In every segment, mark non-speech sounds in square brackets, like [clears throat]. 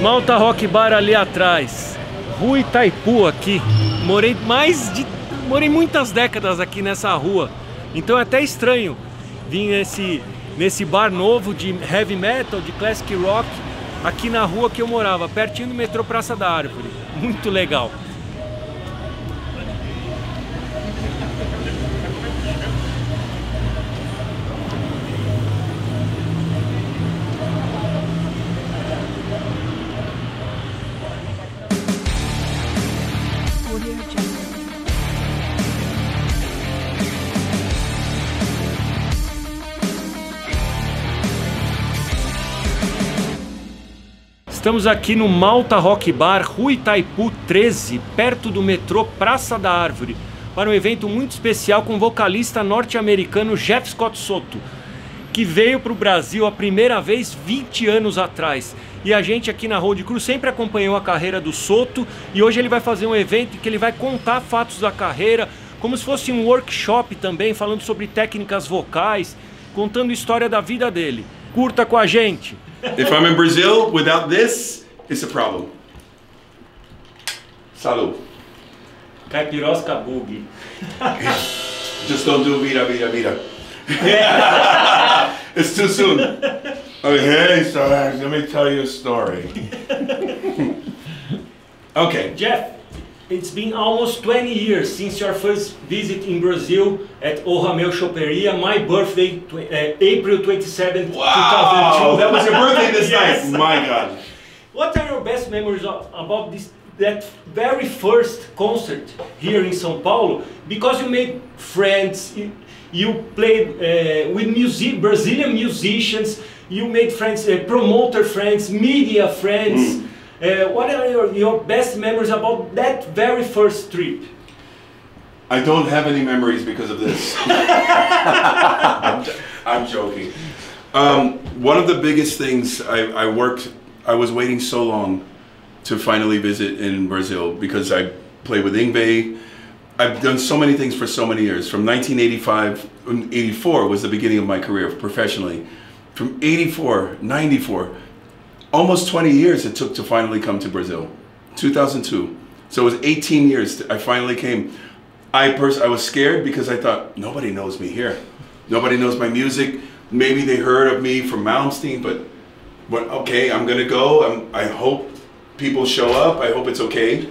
Malta Rock Bar ali atrás. Rua Itaipu aqui. Morei mais de. Morei muitas décadas aqui nessa rua. Então é até estranho vir nesse, nesse bar novo de heavy metal, de classic rock, aqui na rua que eu morava, pertinho do metrô Praça da Árvore. Muito legal. Estamos aqui no Malta Rock Bar, Rua Itaipu 13, perto do metrô Praça da Árvore, para um evento muito especial com o vocalista norte-americano Jeff Scott Soto, que veio para o Brasil a primeira vez 20 anos atrás. E a gente aqui na Road Crew sempre acompanhou a carreira do Soto e hoje ele vai fazer um evento em que ele vai contar fatos da carreira, como se fosse um workshop também, falando sobre técnicas vocais, contando história da vida dele. Curta com a gente! If I'm in Brazil without this, it's a problem. Salud. Caipirosca Bug. [laughs] Just don't do vida, vida, vida. [laughs] it's too soon. Okay, so let me tell you a story. [laughs] okay. Jeff, it's been almost 20 years since your first visit in Brazil at O Ramel Choperia. My birthday, tw- uh, April 27, Wow, 2002. that was your [laughs] birthday this Yes. night. My God. What are your best memories of, about this that very first concert here in São Paulo? Because you made friends, you, you played uh, with music, Brazilian musicians, you made friends, uh, promoter friends, media friends. Uh, what are your, your best memories about that very first trip? I don't have any memories because of this. I'm, [laughs] [laughs] I'm joking. Um, one of the biggest things I, I worked, I was waiting so long to finally visit in Brazil because I played with Ingve. I've done so many things for so many years. From 1985, um, 84 was the beginning of my career professionally. From 84, 94, almost 20 years it took to finally come to Brazil. 2002. So it was 18 years. I finally came. I pers- I was scared because I thought nobody knows me here. Nobody knows my music. Maybe they heard of me from Malmsteen, but but okay, I'm gonna go. I'm, I hope people show up. I hope it's okay.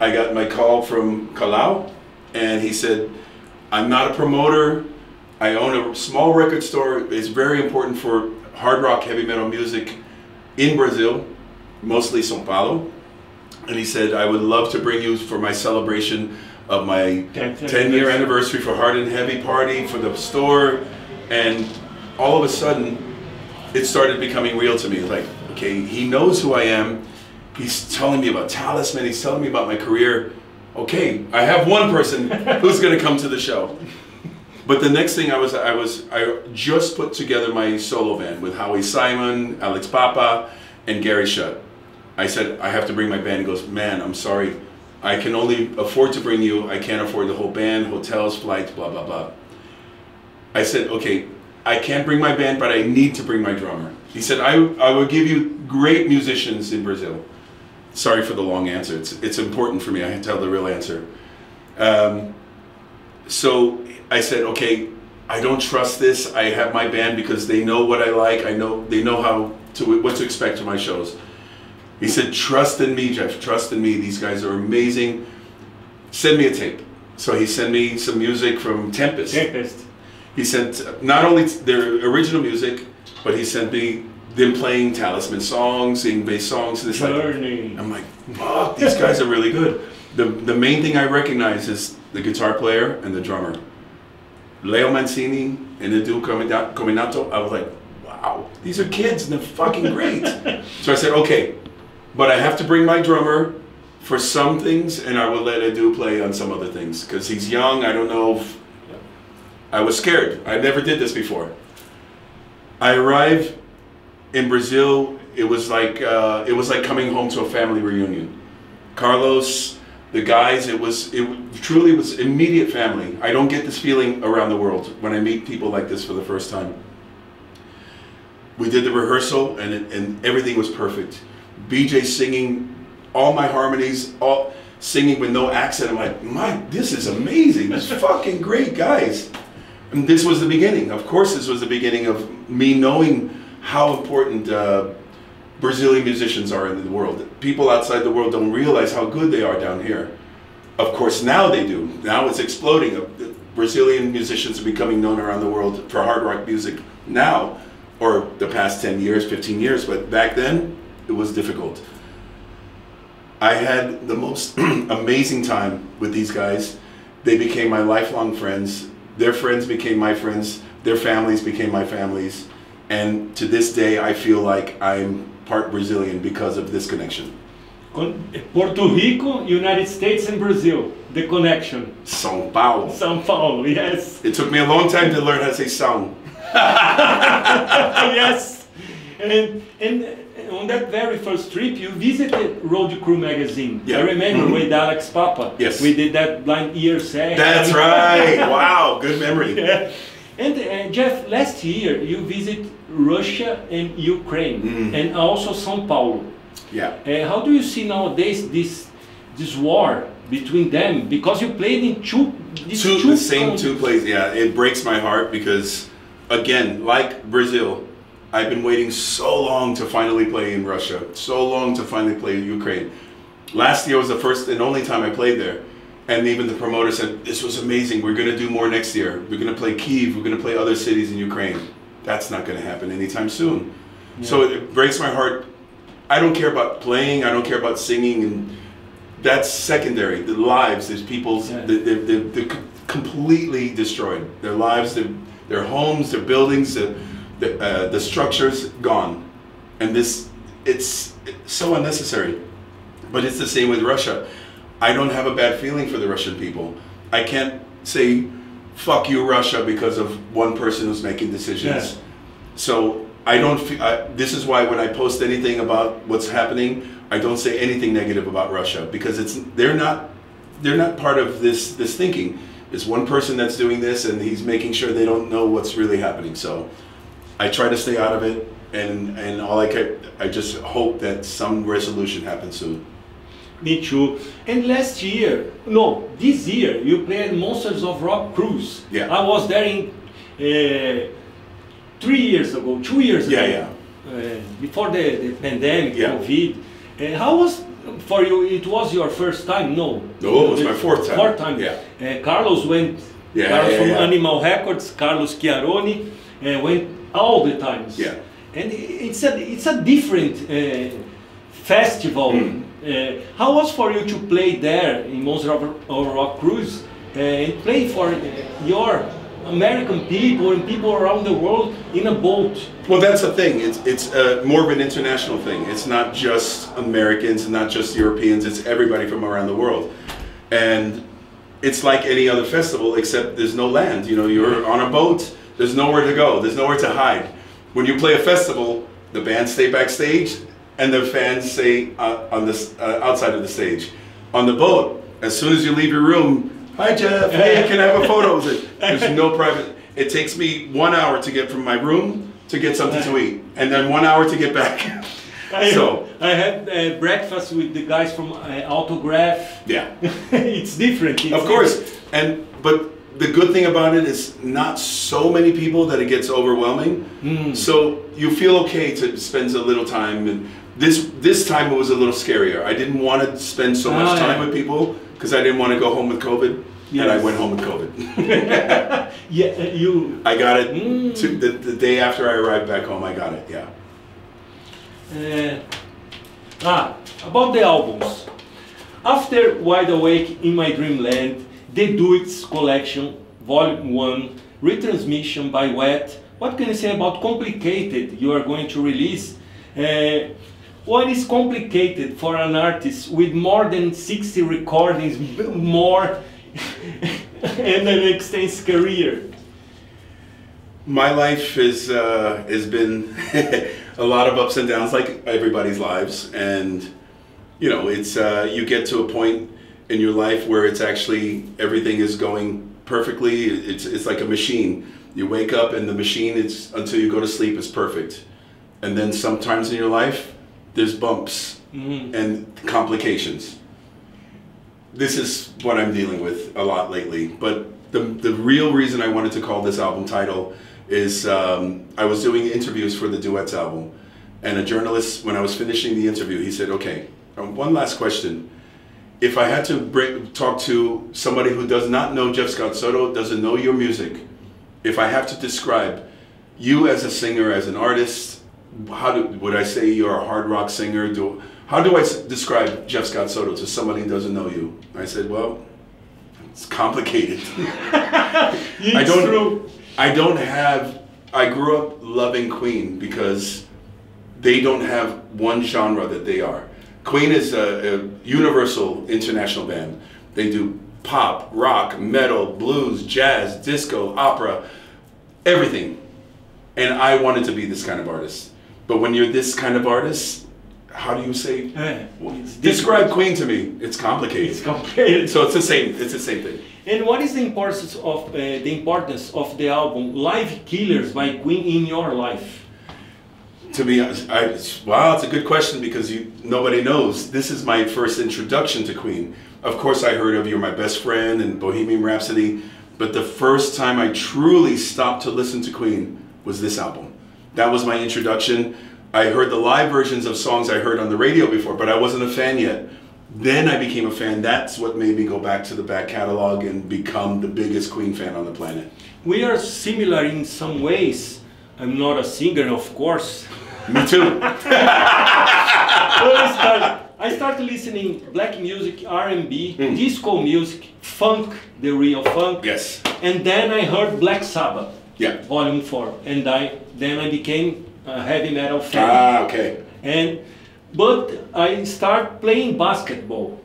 I got my call from Kalau, and he said, "I'm not a promoter. I own a small record store. It's very important for hard rock, heavy metal music in Brazil, mostly São Paulo." And he said, "I would love to bring you for my celebration of my 10th 10 year anniversary for Hard and Heavy party for the store." And all of a sudden, it started becoming real to me. Like, okay, he knows who I am. He's telling me about Talisman. He's telling me about my career. Okay, I have one person who's going to come to the show. But the next thing I was, I was, I just put together my solo band with Howie Simon, Alex Papa, and Gary Shutt. I said I have to bring my band. He goes, man, I'm sorry, I can only afford to bring you. I can't afford the whole band, hotels, flights, blah blah blah. I said, okay, I can't bring my band, but I need to bring my drummer. He said, I, I will give you great musicians in Brazil. Sorry for the long answer. It's, it's important for me. I tell the real answer. Um, so I said, okay, I don't trust this. I have my band because they know what I like. I know they know how to what to expect from my shows. He said, trust in me, Jeff. Trust in me. These guys are amazing. Send me a tape. So he sent me some music from Tempest. Tempest. He sent not only their original music, but he sent me them playing Talisman songs, singing bass songs. And it's like, I'm like, fuck, these guys are really good. [laughs] The, the main thing I recognize is the guitar player and the drummer. Leo Mancini and the dude Cominato, I was like, wow, these are kids and they're fucking great. [laughs] so I said, okay, but I have to bring my drummer for some things and I will let Edu play on some other things because he's young. I don't know if I was scared. I never did this before. I arrived in Brazil. It was like uh, it was like coming home to a family reunion. Carlos, the guys, it was it truly was immediate family. I don't get this feeling around the world when I meet people like this for the first time. We did the rehearsal and it, and everything was perfect. BJ singing all my harmonies, all singing with no accent. I'm like, my, this is amazing. This is fucking great, guys. And this was the beginning. Of course, this was the beginning of me knowing how important uh, Brazilian musicians are in the world. People outside the world don't realize how good they are down here. Of course, now they do. Now it's exploding. Brazilian musicians are becoming known around the world for hard rock music now, or the past 10 years, 15 years, but back then it was difficult. I had the most [clears throat] amazing time with these guys. They became my lifelong friends. Their friends became my friends. Their families became my families. And to this day, I feel like I'm part Brazilian because of this connection. Puerto Rico, United States, and Brazil. The connection. São Paulo. São Paulo, yes. It took me a long time to learn how to say São. [laughs] yes. And, and on that very first trip, you visited Road Crew magazine. Yeah. I remember Mhm. with Alex Papa. Yes. We did that blind ear set. That's right. Wow, good memory. [laughs] Yeah. And uh, Jeff, last year you visit Russia and Ukraine, Mm. and also São Paulo. Yeah. Uh, how do you see nowadays this this war between them? Because you played in two these two, two the same countries. two places. Yeah, it breaks my heart because, again, like Brazil, I've been waiting so long to finally play in Russia, so long to finally play in Ukraine. Last year was the first and only time I played there. And even the promoter said, This was amazing. We're going to do more next year. We're going to play Kiev. We're going to play other cities in Ukraine. That's not going to happen anytime soon. So it, breaks my heart. I don't care about playing, I don't care about singing, and that's secondary. The lives, there's people's, Yeah. they're, they're, they're, they're completely destroyed. Their lives, their, their homes, their buildings, the, the, uh, the structures gone. And this, it's, it's so unnecessary. But it's the same with Russia. I don't have a bad feeling for the Russian people. I can't say, fuck you, Russia, because of one person who's making decisions. Yeah. So I don't. I, this is why when I post anything about what's happening, I don't say anything negative about Russia because it's they're not they're not part of this this thinking. It's one person that's doing this, and he's making sure they don't know what's really happening. So I try to stay out of it, and and all I can, I just hope that some resolution happens soon. Me too. And last year, no, this year, you played Monsters of Rock Cruise. Yeah. I was there in uh, three years ago, two years Yeah, ago. Uh, before the, the pandemic, Yeah. COVID. Uh, how was for you? It was your first time? No. No, it was my fourth time. Fourth time. Yeah. Uh, Carlos went. Yeah, Carlos yeah, from yeah. Animal Records, Carlos Chiaroni, uh, went all the times. Yeah. And it's a it's a different uh, festival. Hmm. Uh, how was for you to play there in Monster Rock Cruise uh, and play for your American people and people around the world in a boat? Well, that's the thing. It's it's uh, more of an international thing. It's not just Americans and not just Europeans. It's everybody from around the world, and it's like any other festival except there's no land. You know, you're on a boat. There's nowhere to go. There's nowhere to hide. When you play a festival, the bands stay backstage, and the fans say uh, on this uh, outside of the stage. On the boat, as soon as you leave your room, hi Jeff, hey, can I have a photo? [laughs] There's no private. It takes me one hour to get from my room to get something to eat, and then one hour to get back. [laughs] I, so I had uh, breakfast with the guys from uh, Autograph. yeah, [laughs] it's different. It's of course. And but the good thing about it is not so many people that it gets overwhelming. So you feel okay to spend a little time. And this this time it was a little scarier. I didn't want to spend so much Ah, time yeah. with people because I didn't want to go home with COVID, and I went home with COVID. [laughs] Yeah, uh, you. I got it Mm. to, the, the day after I arrived back home. I got it. Yeah. Uh, ah, about the albums. After Wide Awake in My Dreamland, The Duets Collection, Volume 1, Retransmission by Wet, what can you say about Complicated you are going to release? Uh, what is complicated for an artist with more than 60 recordings, more, [laughs] and an extensive career? My life is uh, has been [laughs] a lot of ups and downs, like everybody's lives, and you know, it's uh, you get to a point in your life where it's actually everything is going perfectly. It's it's like a machine. You wake up and the machine, it's until you go to sleep, is perfect, and then sometimes in your life, there's bumps and complications. This is what I'm dealing with a lot lately. But the, the real reason I wanted to call this album title is um, I was doing interviews for the Duets album. And a journalist, when I was finishing the interview, he said, okay, um, one last question. If I had to bring, talk to somebody who does not know Jeff Scott Soto, doesn't know your music, if I have to describe you as a singer, as an artist, how do, would I say you're a hard rock singer? Do, how do I s- describe Jeff Scott Soto to somebody who doesn't know you? I said, well, it's complicated. [laughs] [laughs] I don't. true. I don't have. I grew up loving Queen because they don't have one genre that they are. Queen is a, a universal international band. They do pop, rock, metal, blues, jazz, disco, opera, everything. And I wanted to be this kind of artist. But when you're this kind of artist, how do you say? Eh, Describe Queen to me. It's complicated. It's complicated. So it's the same. It's the same thing. And what is the importance of uh, the importance of the album Live Killers by Queen in your life? To be honest, I, wow, it's a good question because you nobody knows. This is my first introduction to Queen. Of course, I heard of "You're My Best Friend" and Bohemian Rhapsody, but the first time I truly stopped to listen to Queen was this album. That was my introduction. I heard the live versions of songs I heard on the radio before, but I wasn't a fan yet. Then I became a fan. That's what made me go back to the back catalog and become the biggest Queen fan on the planet. We are similar in some ways. I'm not a singer, of course. Me too. [laughs] I started, I started listening black music, R&B, hmm. disco music, funk, the real funk, yes. and then I heard Black Sabbath, Yeah. Volume Four, and I then I became a heavy metal fan. Ah, okay. And but I start playing basketball.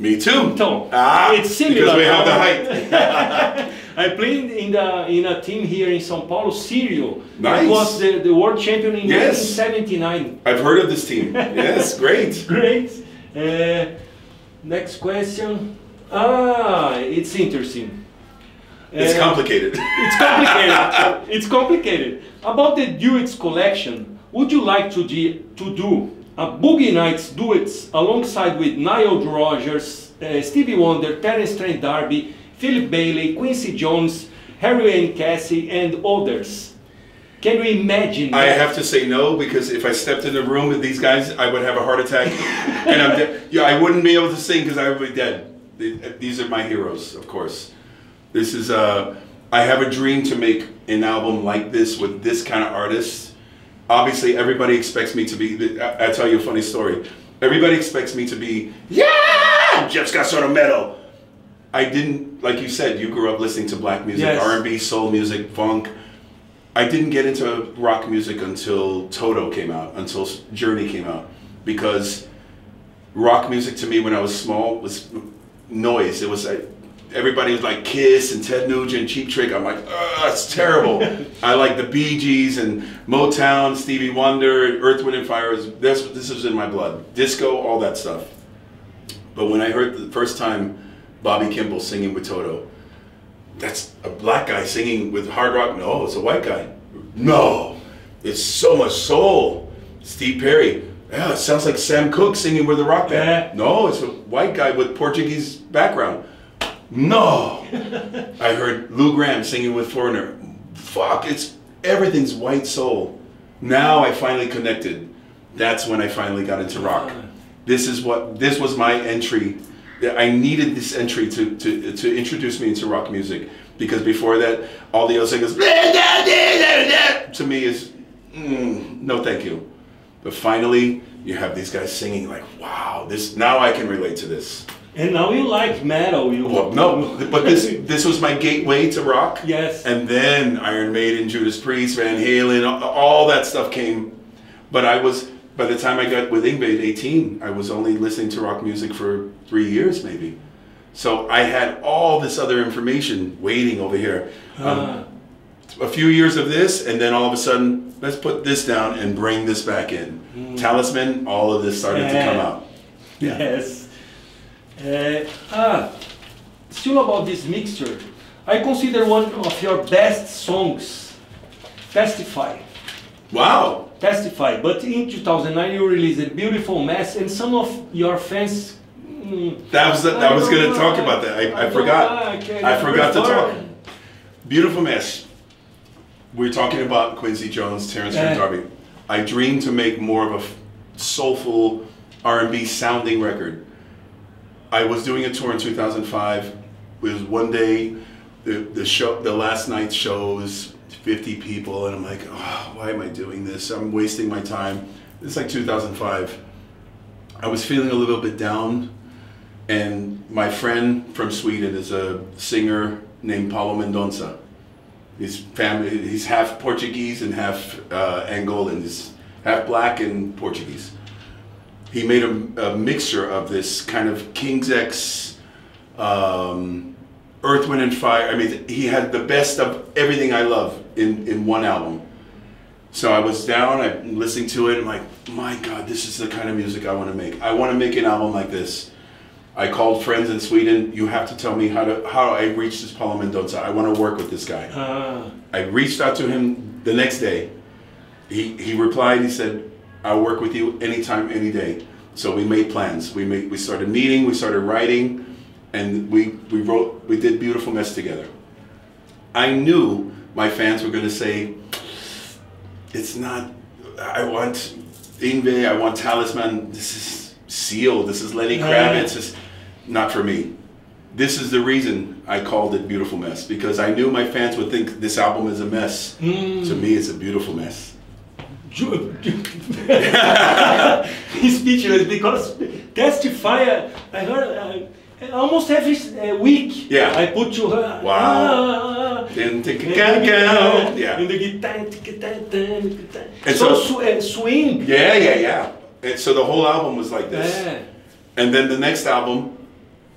Me too. Então, Ah, it's similar. because we have the height. [laughs] I played in the in a team here in São Paulo, Sirio. Nice. It was the, the world champion in Yes. 1979. I've heard of this team. Yes, [laughs] great. Great. Uh, next question. Ah, it's interesting. It's complicated. It's complicated. [laughs] it's complicated. About the duets collection, would you like to, de- to do a Boogie Nights duets alongside with Nile Rodgers, uh, Stevie Wonder, Terence Trent D'Arby, Philip Bailey, Quincy Jones, Harry and Cassie, and others? Can you imagine? I that? have to say no because if I stepped in the room with these guys, I would have a heart attack, and I'm dead. Yeah, I wouldn't be able to sing because I would be dead. These are my heroes, of course. This is a. I have a dream to make an album like this with this kind of artist. Obviously, everybody expects me to be. I- I'll tell you a funny story. Everybody expects me to be, yeah, Jeff Scott Soto metal. I didn't, like you said, you grew up listening to black music, Yes. R&B, soul music, funk. I didn't get into rock music until Toto came out, until Journey came out, because rock music to me when I was small was noise. It was like everybody was like Kiss and Ted Nugent, Cheap Trick. I'm like, that's terrible. [laughs] I like the Bee Gees and Motown, Stevie Wonder, Earth, Wind and Fire. This this was in my blood. Disco, all that stuff. But when I heard the first time Bobby Kimball singing with Toto, that's a black guy singing with hard rock. No, it's a white guy. No, it's so much soul. Steve Perry. Yeah, it sounds like Sam Cooke singing with a rock band. No, it's a white guy with Portuguese background. No, I heard Lou Graham singing with Foreigner. Fuck, it's everything's white soul. Now I finally connected. That's when I finally got into rock. This is what this was my entry. I needed this entry to, to, to introduce me into rock music because before that, all the other singers to me is mm, no, thank you. But finally, you have these guys singing like, wow, this now I can relate to this. And now you like metal. You Well, no, but this [laughs] this was my gateway to rock. Yes. And then Iron Maiden, Judas Priest, Van Halen, all- that stuff came. But I was by the time I got with Ingrid, 18, I was only listening to rock music for three years maybe. So I had all this other information waiting over here. Um, Ah. a few years of this, and then all of a sudden, let's put this down and bring this back in. Talisman, all of this started to come out. Yes. Uh, ah, still about this mixture, I consider one of your best songs, Testify. Wow. Testify. But in 2009 you released a beautiful mess, and some of your fans. mm, That was the, I I was going to talk like- about that. I, I, forgot. and I forgot to talk. Beautiful mess. We're talking about Quincy Jones, Terrence. Trent D'Arby. I dreamed to make more of a soulful R&B sounding record. I was doing a tour in 2005. It was one day, the, the show, the last night's shows, 50 people, and I'm like, oh, why am I doing this? I'm wasting my time. It's like 2005. I was feeling a little bit down, and my friend from Sweden is a singer named Paulo Mendonça. His family, he's half Portuguese and half uh, Angolan. He's half black and Portuguese. He made a, a mixture of this kind of King's X, um, Earth, Wind, and Fire. I mean, he had the best of everything I love in, in one album. So I was down, I'm listening to it, I'm like, my God, this is the kind of music I want to make. I want to make an album like this. I called friends in Sweden, you have to tell me how to how I reach this Paulo Mendonça. I want to work with this guy. Ah, I reached out to him the next day. He, he replied, he said, I'll work with you anytime, any day. So we made plans. We made, we started meeting, we started writing, and we, we wrote, we did Beautiful Mess together. I knew my fans were going to say, it's not, I want Ingve, I want Talisman, this is Seal, this is Lenny Kravitz, it's not for me. This is the reason I called it Beautiful Mess, because I knew my fans would think this album is a mess. Mm. To me, it's a beautiful mess. [laughs] Ju- speechless because testify. I heard uh, almost every uh, week. Yeah. I put to her. Wow. ah, Then take a and count, the guitar, Yeah. And the guitar. guitar. And so uh, swing. Yeah, yeah, yeah. And so the whole album was like this. Yeah. And then the next album,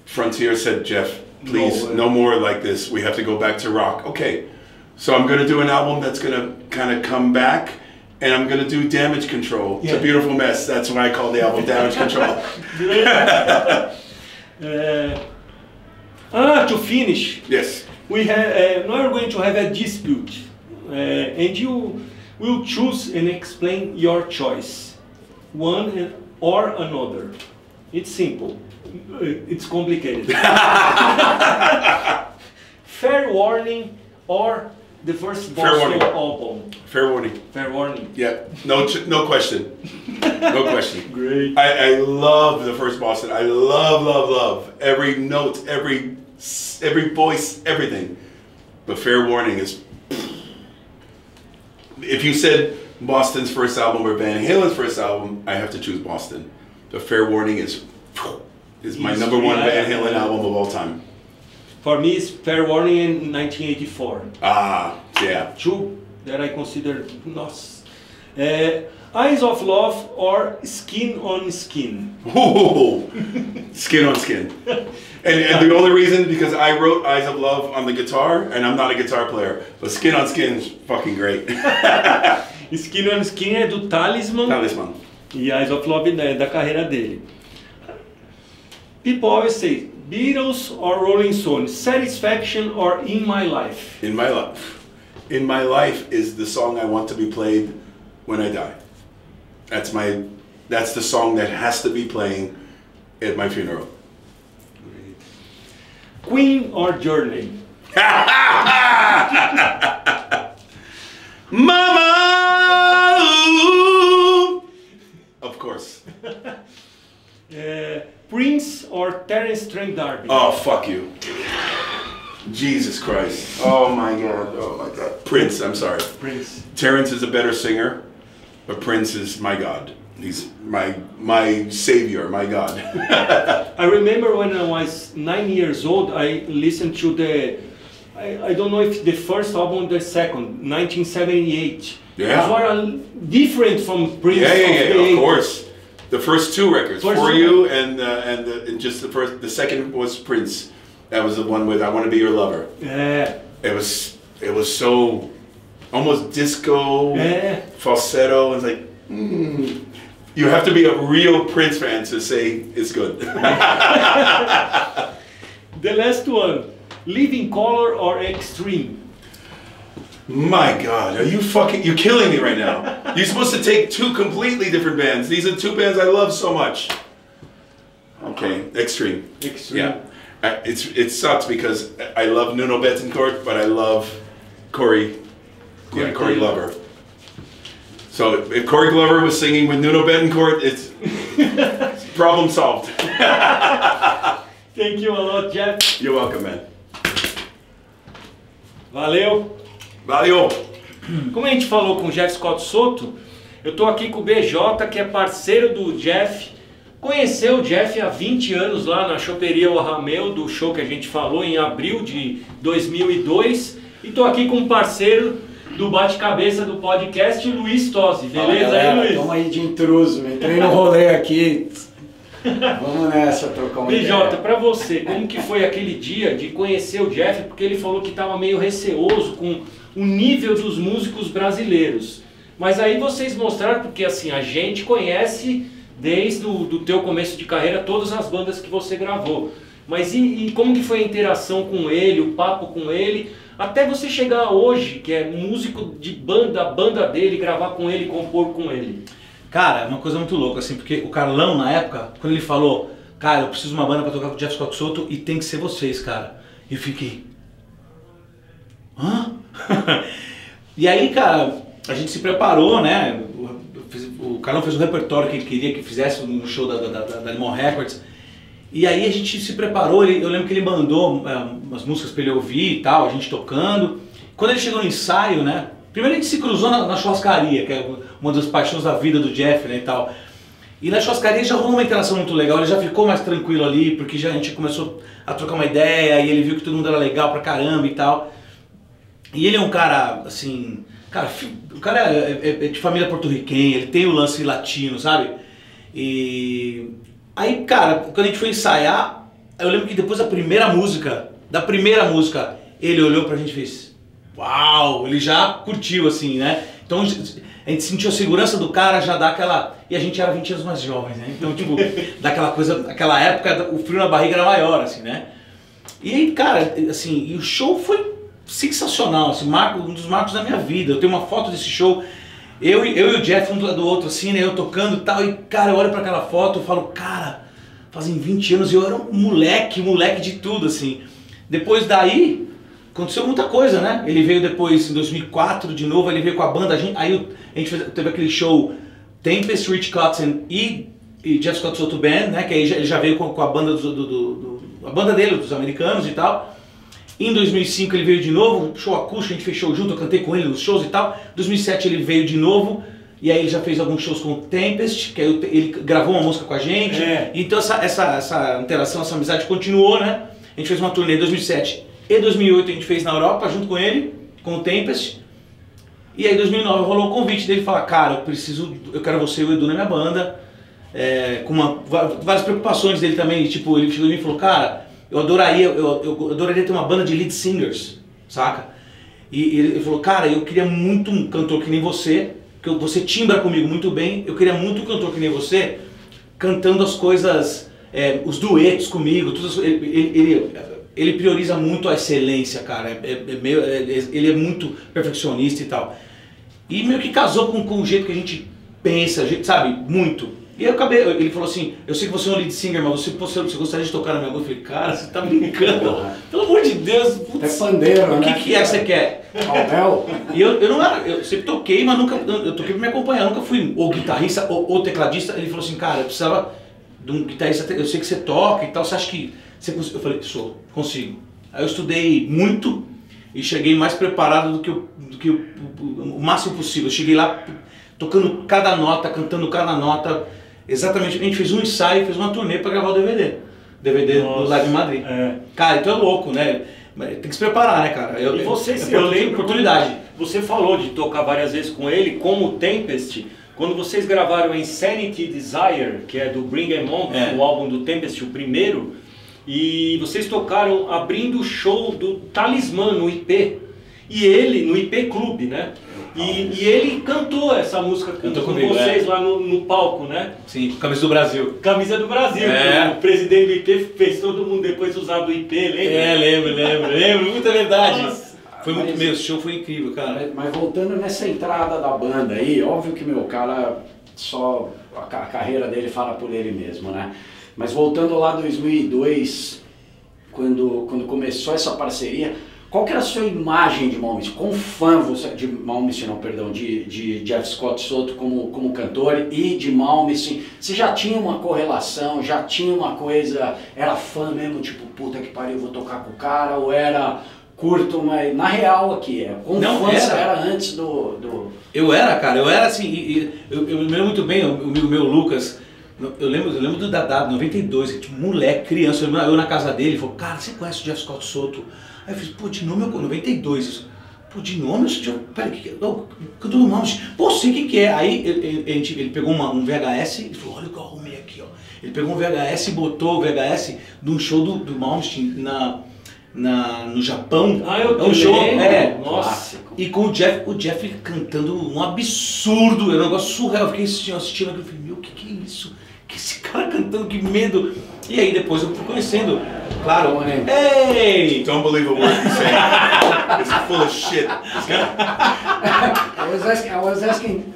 Frontier said, Jeff, please, No no, more like this. We have to go back to rock. Okay. So I'm going to do an album that's going to kind of come back. And I'm going to do Damage Control. It's a beautiful mess. That's why I call the album Damage Control. [laughs] [laughs] Uh, ah, to finish, Yes. we have uh, now we're going to have a dispute, uh, and you will choose and explain your choice, one or another. It's simple. Uh, It's complicated. [laughs] Fair warning or the first Fair Boston warning. album. Fair warning. Fair warning. Yeah. No, no question. No [laughs] question. Great. I, I love the first Boston. I love, love, love every note, every every voice, everything. But fair warning is. If you said Boston's first album or Van Halen's first album, I have to choose Boston. The fair warning is is my number one Van Halen album of all time. For me, it's Fair Warning in 1984. Ah, yeah. two that I consider nos. Uh, Eyes of Love or Skin on Skin. Ooh, skin on skin. And, and the only reason because I wrote Eyes of Love on the guitar, and I'm not a guitar player, but Skin on Skin is fucking great. [laughs] Skin on Skin é do Talisman Talisman. e Eyes of Love é da carreira dele. People always say Beatles or Rolling Stones, Satisfaction or In My Life. In my life, in my life is the song I want to be played when I die. That's my, that's the song that has to be playing at my funeral. Queen or Journey. [laughs] Mama, ooh. of course. [laughs] Uh, Prince or Terence Trent D'Arby. Oh fuck you. Jesus Christ. Oh my god. Oh my god. Prince, I'm sorry. Prince. Terrence is a better singer, but Prince is my god. He's my my savior, my god. [laughs] I remember when I was nine years old, I listened to the, I, I don't know if the first album or the second, 1978. Yeah. It was different from Prince yeah, yeah, of yeah, the of 80s. course. The first two records, First For. You and uh, and, the, and just the first, the second was Prince. That was the one with I Want to Be Your Lover. Yeah. It was it was so almost disco, Yeah. falsetto. It's like mm. you have to be a real Prince fan to say it's good. [laughs] The last one, Living Color or Extreme. My God, are you fucking? You're killing me right now. You're supposed to take two completely different bands. These are two bands I love so much. Okay, Extreme. Extreme. Yeah, Uh, it's it sucks because I love Nuno Betancourt, but I love Corey. Yeah, Corey Corey Glover. So if- if Corey Glover was singing with Nuno Betancourt, it's [laughs] problem solved. Thank you a lot, Jeff. You're welcome, man. Valeu. Valeu. Como a gente falou com o Jeff Scott Soto, eu tô aqui com o BJ, que é parceiro do Jeff. Conheceu o Jeff há 20 anos lá na choperia O Rameu, do show que a gente falou em abril de 2002. E tô aqui com um parceiro do bate-cabeça do podcast, Luiz Tosi. Beleza Fala, aí, Luiz? Tamo aí de intruso, entrei no rolê aqui. Vamos nessa, trocar uma BJ, ideia. pra você, como que foi aquele dia de conhecer o Jeff? Porque ele falou que estava meio receoso com o nível dos músicos brasileiros. Mas aí vocês mostraram, porque assim, a gente conhece desde o do teu começo de carreira todas as bandas que você gravou. Mas e, e como que foi a interação com ele, o papo com ele, até você chegar hoje, que é músico de banda, banda dele, gravar com ele, compor com ele? Cara, é uma coisa muito louca, assim, porque o Carlão, na época, quando ele falou, cara, eu preciso de uma banda pra tocar com o Jeff Scott Soto e tem que ser vocês, cara. Eu fiquei. Hã? [laughs] e aí, cara, a gente se preparou, né? O, Carlão fez um repertório que ele queria que fizesse no show da, da, da, da Limon Records. E aí a gente se preparou, eu lembro que ele mandou é, umas músicas pra ele ouvir e tal, a gente tocando. Quando ele chegou no ensaio, né? Primeiro a gente se cruzou na, na churrascaria, que é uma das paixões da vida do Jeff, né, e tal. E na churrascaria já rolou uma interação muito legal, ele já ficou mais tranquilo ali, porque já a gente começou a trocar uma ideia, e ele viu que todo mundo era legal pra caramba e tal. E ele é um cara, assim, cara, o cara é, é- é de família porto-riquenha, ele tem o lance latino, sabe? E aí, cara, quando a gente foi ensaiar, eu lembro que depois da primeira música, da primeira música, ele olhou pra gente e fez, uau, ele já curtiu, assim, né? Então a gente sentiu a segurança do cara, já dá aquela. E a gente era 20 anos mais jovens, né? Então, tipo, [laughs] daquela coisa, aquela época, o frio na barriga era maior, assim, né? E aí, cara, assim, e o show foi sensacional, assim, marco, um dos marcos da minha vida. Eu tenho uma foto desse show, eu, e- eu e o Jeff um do lado do outro, assim, né? Eu tocando e tal, e cara, eu olho pra aquela foto e falo, cara, fazem 20 anos e eu era um moleque, moleque de tudo, assim. Depois daí, aconteceu muita coisa, né? Ele veio depois, em 2004, de novo, ele veio com a banda, a gente, aí a gente fez- teve aquele show Tempest, Rich Cotton e, e Jeff Scott Soto Band, né? Que aí ele já veio com, com a banda do, do- do- do- a banda dele, dos americanos e tal. Em 2005 ele veio de novo, show acústico, a gente fez show junto, eu cantei com ele nos shows e tal. Em 2007 ele veio de novo, e aí ele já fez alguns shows com o Tempest, que ele gravou uma música com a gente. É. Então essa, essa, essa interação, essa amizade continuou, né? A gente fez uma turnê em 2007 e 2008 a gente fez na Europa junto com ele, com o Tempest. E aí em 2009 rolou o convite dele falar, cara, eu preciso, eu quero você e o Edu na minha banda. É, com uma, várias preocupações dele também, tipo, ele chegou em mim e falou, cara, eu adoraria, eu, eu adoraria ter uma banda de lead singers, saca? E ele falou, cara, eu queria muito um cantor que nem você, que você timbra comigo muito bem, eu queria muito um cantor que nem você, cantando as coisas, é, os duetos comigo, ele, ele, ele prioriza muito a excelência, cara, é, é- é meio, é- é- ele é muito perfeccionista e tal. E meio que casou com, com o jeito que a gente pensa, a gente, sabe, muito. E eu acabei, ele falou assim, eu sei que você é um lead singer, mas você, você, você gostaria de tocar na minha banda? Eu falei, cara, você tá brincando? Pelo amor de Deus, putz, pandeiro, o né? que, que é que você quer? Albel? E eu, eu não era, eu sempre toquei, mas nunca, eu toquei pra me acompanhar, nunca fui ou guitarrista ou, ou tecladista. Ele falou assim, cara, eu precisava de um guitarrista, eu sei que você toca e tal, você acha que você consegue? Eu falei, sou, consigo. Aí eu estudei muito e cheguei mais preparado do que o, do que o, o- o máximo possível. Eu cheguei lá tocando cada nota, cantando cada nota, exatamente. A gente fez um ensaio, fez uma turnê pra gravar o DVD. DVD do Nossa, Live em Madrid. é. Cara, então é louco, né? Tem que se preparar, né, cara? Eu, E você, é se eu lembro, oportunidade. Você falou de tocar várias vezes com ele, como o Tempest, quando vocês gravaram Insanity Desire, que é do Bring Em On, É. o álbum do Tempest, o primeiro, e vocês tocaram abrindo o show do Talismã no IP. E ele, no IP Clube, né? E, e ele cantou essa música com, Cantou com comigo, vocês é. lá no, no palco, né? Sim, camisa do Brasil. Camisa do Brasil. É. O presidente do IP fez todo mundo depois usar do IP, lembra? É, lembro, lembro, lembro, muita verdade. Nossa. Foi muito mesmo, esse show foi incrível, cara. Mas, mas voltando nessa entrada da banda aí, óbvio que meu cara só a carreira dele fala por ele mesmo, né? Mas voltando lá 2002, quando quando começou essa parceria, qual que era a sua imagem de Malmsteen? Quão fã você de Malmsteen, não, perdão, de, de Jeff Scott Soto como como cantor e de Malmsteen? Você já tinha uma correlação, já tinha uma coisa, era fã mesmo, tipo, puta que pariu, vou tocar com o cara ou era curto, mas na real aqui é. Quão Não, fã era. era antes do, do Eu era, cara, eu era assim, eu, eu me lembro muito bem, o, o meu, Lucas, eu lembro, eu lembro do Dadá, 92, que um moleque, criança, eu, eu na casa dele, ele falou, cara, você conhece o Jeff Scott Soto? Aí eu fiz, pô, de nome, eu, 92, isso, pô, de nome, eu, eu, peraí, que, eu, canto no nome, pô, sei o que que é. Aí ele, ele, ele pegou uma- um VHS e falou, olha o que eu arrumei aqui, ó. Ele pegou um VHS e botou o VHS de um show do, do Malmsteen na, na, no Japão. Ah, eu é um show, lembro. é, Nossa. e com o Jeff, o Jeff cantando um absurdo, era um negócio surreal. Eu fiquei assistindo, assistindo aquilo e falei, meu, o que, que é isso? Que esse cara cantando, que medo. E aí depois eu fui conhecendo, claro, Bom, né? ei! Don't believe a word he's saying. It's full of shit. I was asking, I was asking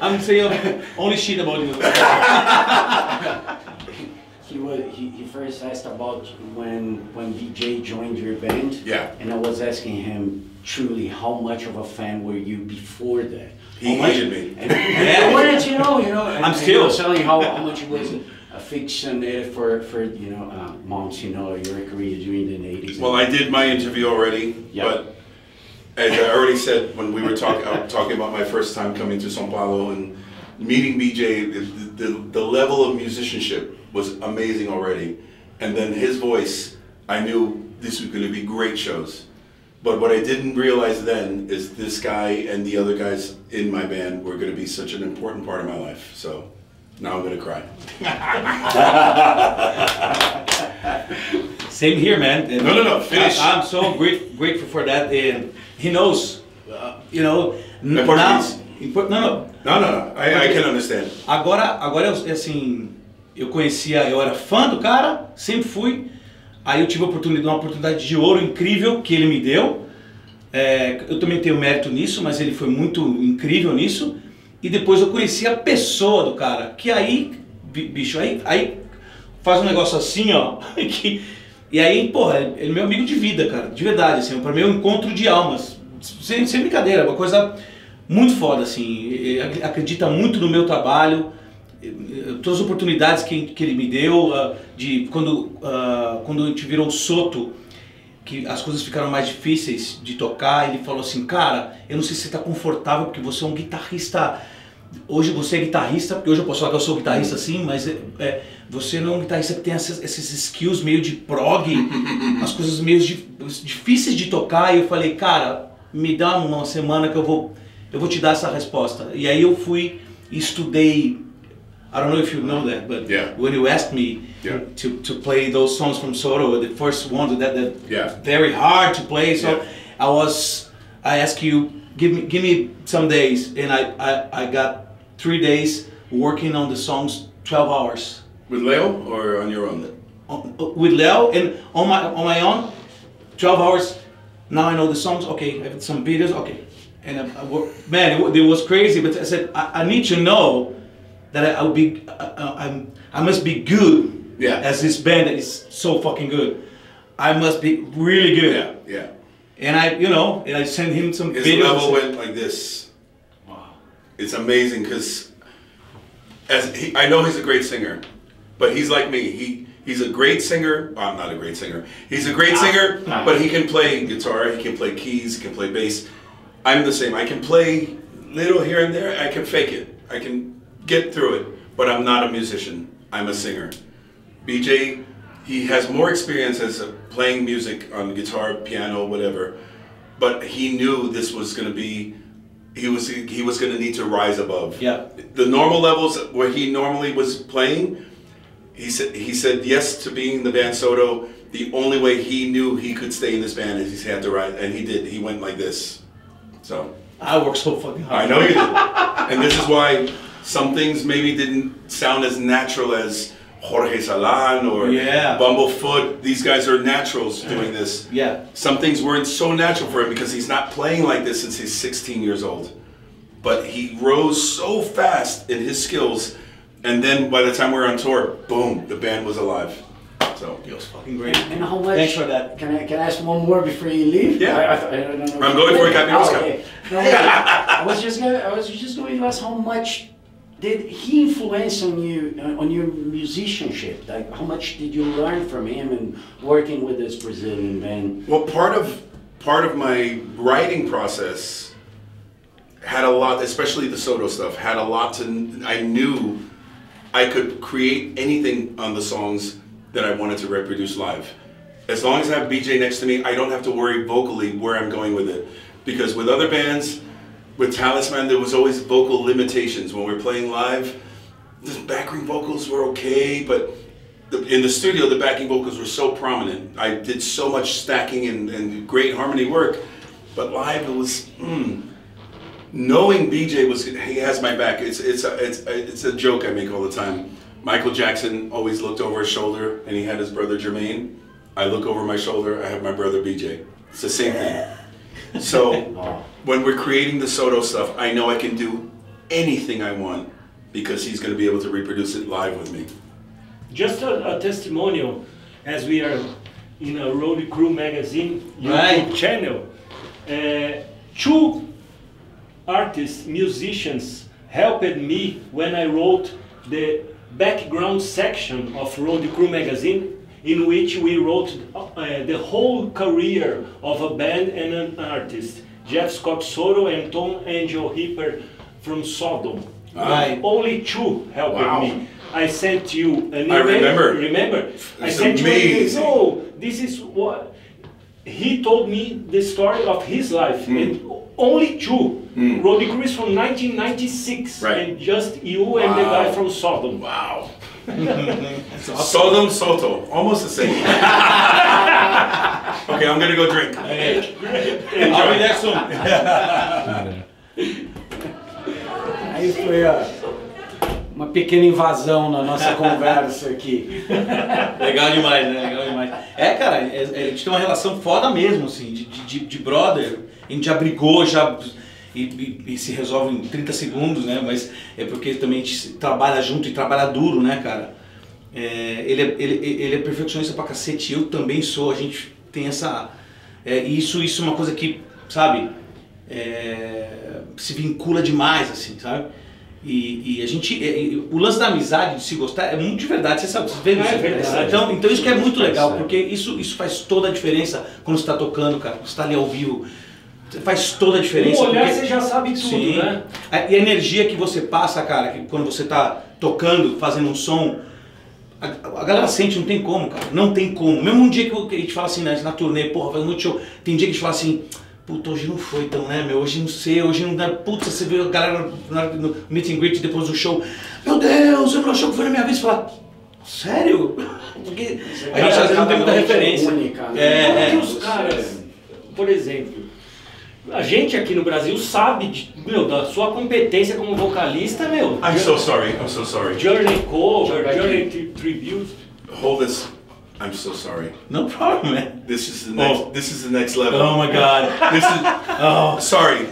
I'm saying only shit about you. he was he, he first asked about when when BJ joined your band. Yeah. And I was asking him truly how much of a fan were you before that? He much- hated me. [laughs] And, and I wanted to know, you know, and, I'm still- telling how, how much it was a fiction uh, for for you know uh, moms, you know, your career during the eighties. Well, I did my interview already, Yeah. but as I already said when we were talking uh, talking about my first time coming to São Paulo and meeting BJ, the, the, the level of musicianship was amazing already, and then his voice, I knew this was going to be great shows. But what I didn't realize then is this guy and the other guys in my band were going to be such an important part of my life. So now I'm going to cry. Same here, man. No, no, no, finish. I, am so great, grateful for that, and he knows, uh, you know. n- In Portuguese? in Por- não, não. No, no, no. I, I can understand. Agora, agora eu, assim, eu conhecia, eu era fã do cara, sempre fui. Aí eu tive oportunidade, uma oportunidade de ouro incrível que ele me deu. É, eu também tenho mérito nisso, mas ele foi muito incrível nisso. E depois eu conheci a pessoa do cara, que aí, bi- bicho, aí, aí faz um negócio assim, ó. [laughs] que- e aí, porra, ele é meu amigo de vida, cara, de verdade, assim, pra mim é um encontro de almas. Sem, sem brincadeira, é uma coisa muito foda, assim. Ele acredita muito no meu trabalho, todas as oportunidades que, que ele me deu, ah, de quando, ah, quando a gente virou Soto, que as coisas ficaram mais difíceis de tocar, ele falou assim, cara, eu não sei se você está confortável porque você é um guitarrista. Hoje você é guitarrista, porque hoje eu posso falar que eu sou guitarrista sim, mas é, é, você não é um guitarrista que tem essas- esses skills meio de prog, [laughs] as coisas meio di- difíceis de tocar. E eu falei, cara, me dá uma semana que eu vou, eu vou te dar essa resposta. E aí eu fui estudei. I don't know if you know that, but Yeah. when you asked me Yeah. to, to play those songs from Soto, the first ones that that Yeah. very hard to play. So. I was, I asked you, give me, give me some days, and I, I, I got three days working on the songs, twelve hours With Leo or on your own? with Leo, and on my on my own, twelve hours. Now I know the songs. Okay, I have some videos. Okay, and I, I, man, it, it was crazy. But I said I, I need to know that I, I'll be, uh, I'm, I must be good. Yeah. As this band that is so fucking good, I must be really good. Yeah, yeah. And I, you know, and I sent him some His videos. level went like this. Wow. It's amazing because as he, I know he's a great singer, but he's like me. He he's a great singer. I'm not a great singer. He's a great singer, but he can play guitar. He can play keys. He can play bass. I'm the same. I can play little here and there. I can fake it. I can get through it, but I'm not a musician. I'm a singer. BJ, he has more experience as a, playing music on guitar, piano, whatever. But he knew this was going to be. He was he was going to need to rise above. Yeah. The normal levels where he normally was playing, he said he said yes to being in the band Soto. The only way he knew he could stay in this band is he had to rise, and he did. He went like this. So I work so fucking hard. I know you did, and this is why some things maybe didn't sound as natural as Jorge Salan or Yeah. Bumblefoot. These guys are naturals doing this. Yeah. Some things weren't so natural for him because he's not playing like this since he's 16 years old. But he rose so fast in his skills, and then by the time we were on tour, boom, the band was alive. So It was fucking great. And how much? Thanks for that. Can I can I ask one more before you leave? Yeah. I, I, I don't know. I'm going for a Capirosca. Oh, okay. No, I was just gonna, I was just going to ask how much did he influence on you uh, on your musicianship? Like how much did you learn from him and working with this Brazilian band? Well, part of part of my writing process had a lot, especially the Soto stuff, had a lot to. I knew I could create anything on the songs that I wanted to reproduce live. As long as I have BJ next to me, I don't have to worry vocally where I'm going with it. Because with other bands, with Talisman, there was always vocal limitations when we we're playing live. The backing vocals were okay, but the, in the studio, the backing vocals were so prominent. I did so much stacking and, and great harmony work, but live it was. Mm, knowing BJ was he has my back. It's it's a, it's it's a joke I make all the time. Michael Jackson always looked over his shoulder, and he had his brother Jermaine. I look over my shoulder. I have my brother BJ. It's the same thing. So [laughs] when we're creating the Soto stuff, I know I can do anything I want because he's going to be able to reproduce it live with me. Just a, a testimonial, as we are in a Road Crew magazine YouTube Right. channel, uh, two artists, musicians helped me when I wrote the background section of Road Crew magazine, in which we wrote uh, the whole career of a band and an artist. Jeff Scott Soto and Tom Angel Hipper from Sodom. Right. Only two helped Wow. me. I sent you an I email. remember. Remember? I It's sent you an email. amazing. No, this is what he told me the story of his life. Hmm. And only two. Roddy Cruz from 1996, Right. and just you and the guy from Sodom. Wow. [laughs] Sodom Soto, almost the same. [laughs] okay, I'm gonna go drink. I'll be next one. [laughs] Aí foi a, uma pequena invasão na nossa conversa aqui. Legal demais, né? Legal demais. É, cara, é- é- a gente tem uma relação foda mesmo, assim, de, de, de brother. A gente já brigou, já. E, e- e se resolve em 30 segundos, né? Mas é porque também a gente trabalha junto e trabalha duro, né, cara? É, ele, é, ele, ele é perfeccionista pra cacete, eu também sou, a gente tem essa. É, isso, isso é uma coisa que, sabe, é, se vincula demais, assim, sabe? E, e a gente. é, e o lance da amizade, de se gostar, é muito de verdade, você sabe, você vê É isso. verdade. Então, então isso que é muito legal, é. porque isso, isso faz toda a diferença quando você está tocando, cara, você está ali ao vivo. Faz toda a diferença. Um olhar porque- você já sabe tudo, Sim. né? E a energia que você passa, cara, que quando você tá tocando, fazendo um som, a, a galera sente, não tem como, cara. Não tem como. Mesmo um dia que eu- que a gente fala assim, né, na turnê, porra, faz muito show. Tem dia que a gente fala assim, puta, hoje não foi então, né, meu? Hoje não sei, hoje não dá. Putz, você vê a galera na- no meet and greet depois do show. Meu Deus, eu não achou que foi na minha vez. Você fala, sério? [laughs] Porque a gente às vezes não tem muita é referência. única, né? É, Porque é. os caras, por exemplo, a gente aqui no Brasil sabe, meu, da sua competência como vocalista, meu. I'm so sorry, I'm so sorry. Journey cover, Journey tri tribute. Hold this. I'm so sorry. No problem, man. This is the next. Oh. This is the next level. Oh my God. This is. [laughs] oh, sorry.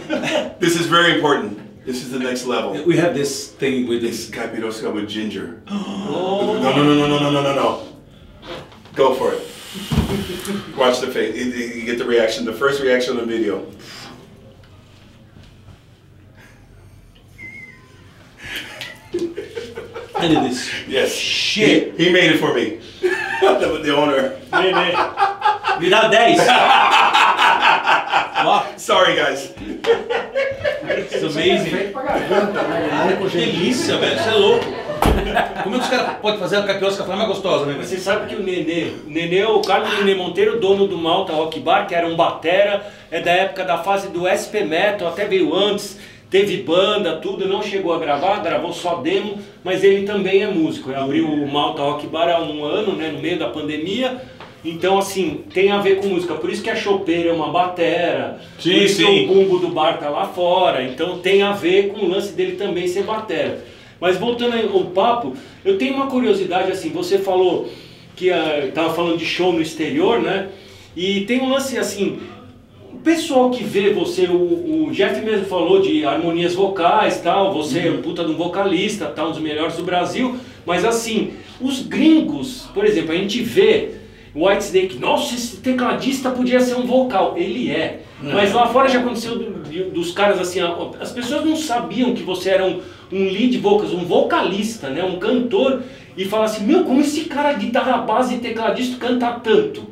This is very important. This is the next level. We have this thing with this capirosca with ginger. [gasps] Oh. No, no, no, no, no, no, no, no. Go for it. Watch the face. You, you get the reaction. The first reaction on the video. I did this. Yes. Shit. He, he made it for me. the, the owner. Nenê. Me dá 10. [laughs] Ó, Sorry, guys. it's amazing. Né? Que delícia, velho. Você é louco. Como é que os caras podem fazer a capirosca falar mais gostosa, né? Você sabe que o Nenê, o Nenê é o Carlos Nenê Monteiro, dono do Malta Rock Bar, que era um batera, é da época da fase do SP Metal, até veio antes, teve banda, tudo, não chegou a gravar, gravou só demo, mas ele também é músico. Ele abriu o Malta Rock Bar há um ano, né, no meio da pandemia. Então, assim, tem a ver com música. Por isso que a chopeira é uma batera. Sim, por isso sim. que o bumbo do bar tá lá fora. Então tem a ver com o lance dele também ser batera. Mas voltando ao papo, eu tenho uma curiosidade assim, você falou que estava falando de show no exterior, né? E tem um lance assim, o pessoal que vê você, o, o Jeff mesmo falou de harmonias vocais tal, você é um puta de um vocalista, tal, um dos melhores do Brasil, mas assim, os gringos, por exemplo, a gente vê o White Snake, nossa, esse tecladista podia ser um vocal. Ele é. Mas lá fora já aconteceu do- dos caras assim, as pessoas não sabiam que você era um, um lead vocals, um vocalista, né? Um cantor, e fala assim, meu, como esse cara guitarra base e tecladista canta tanto?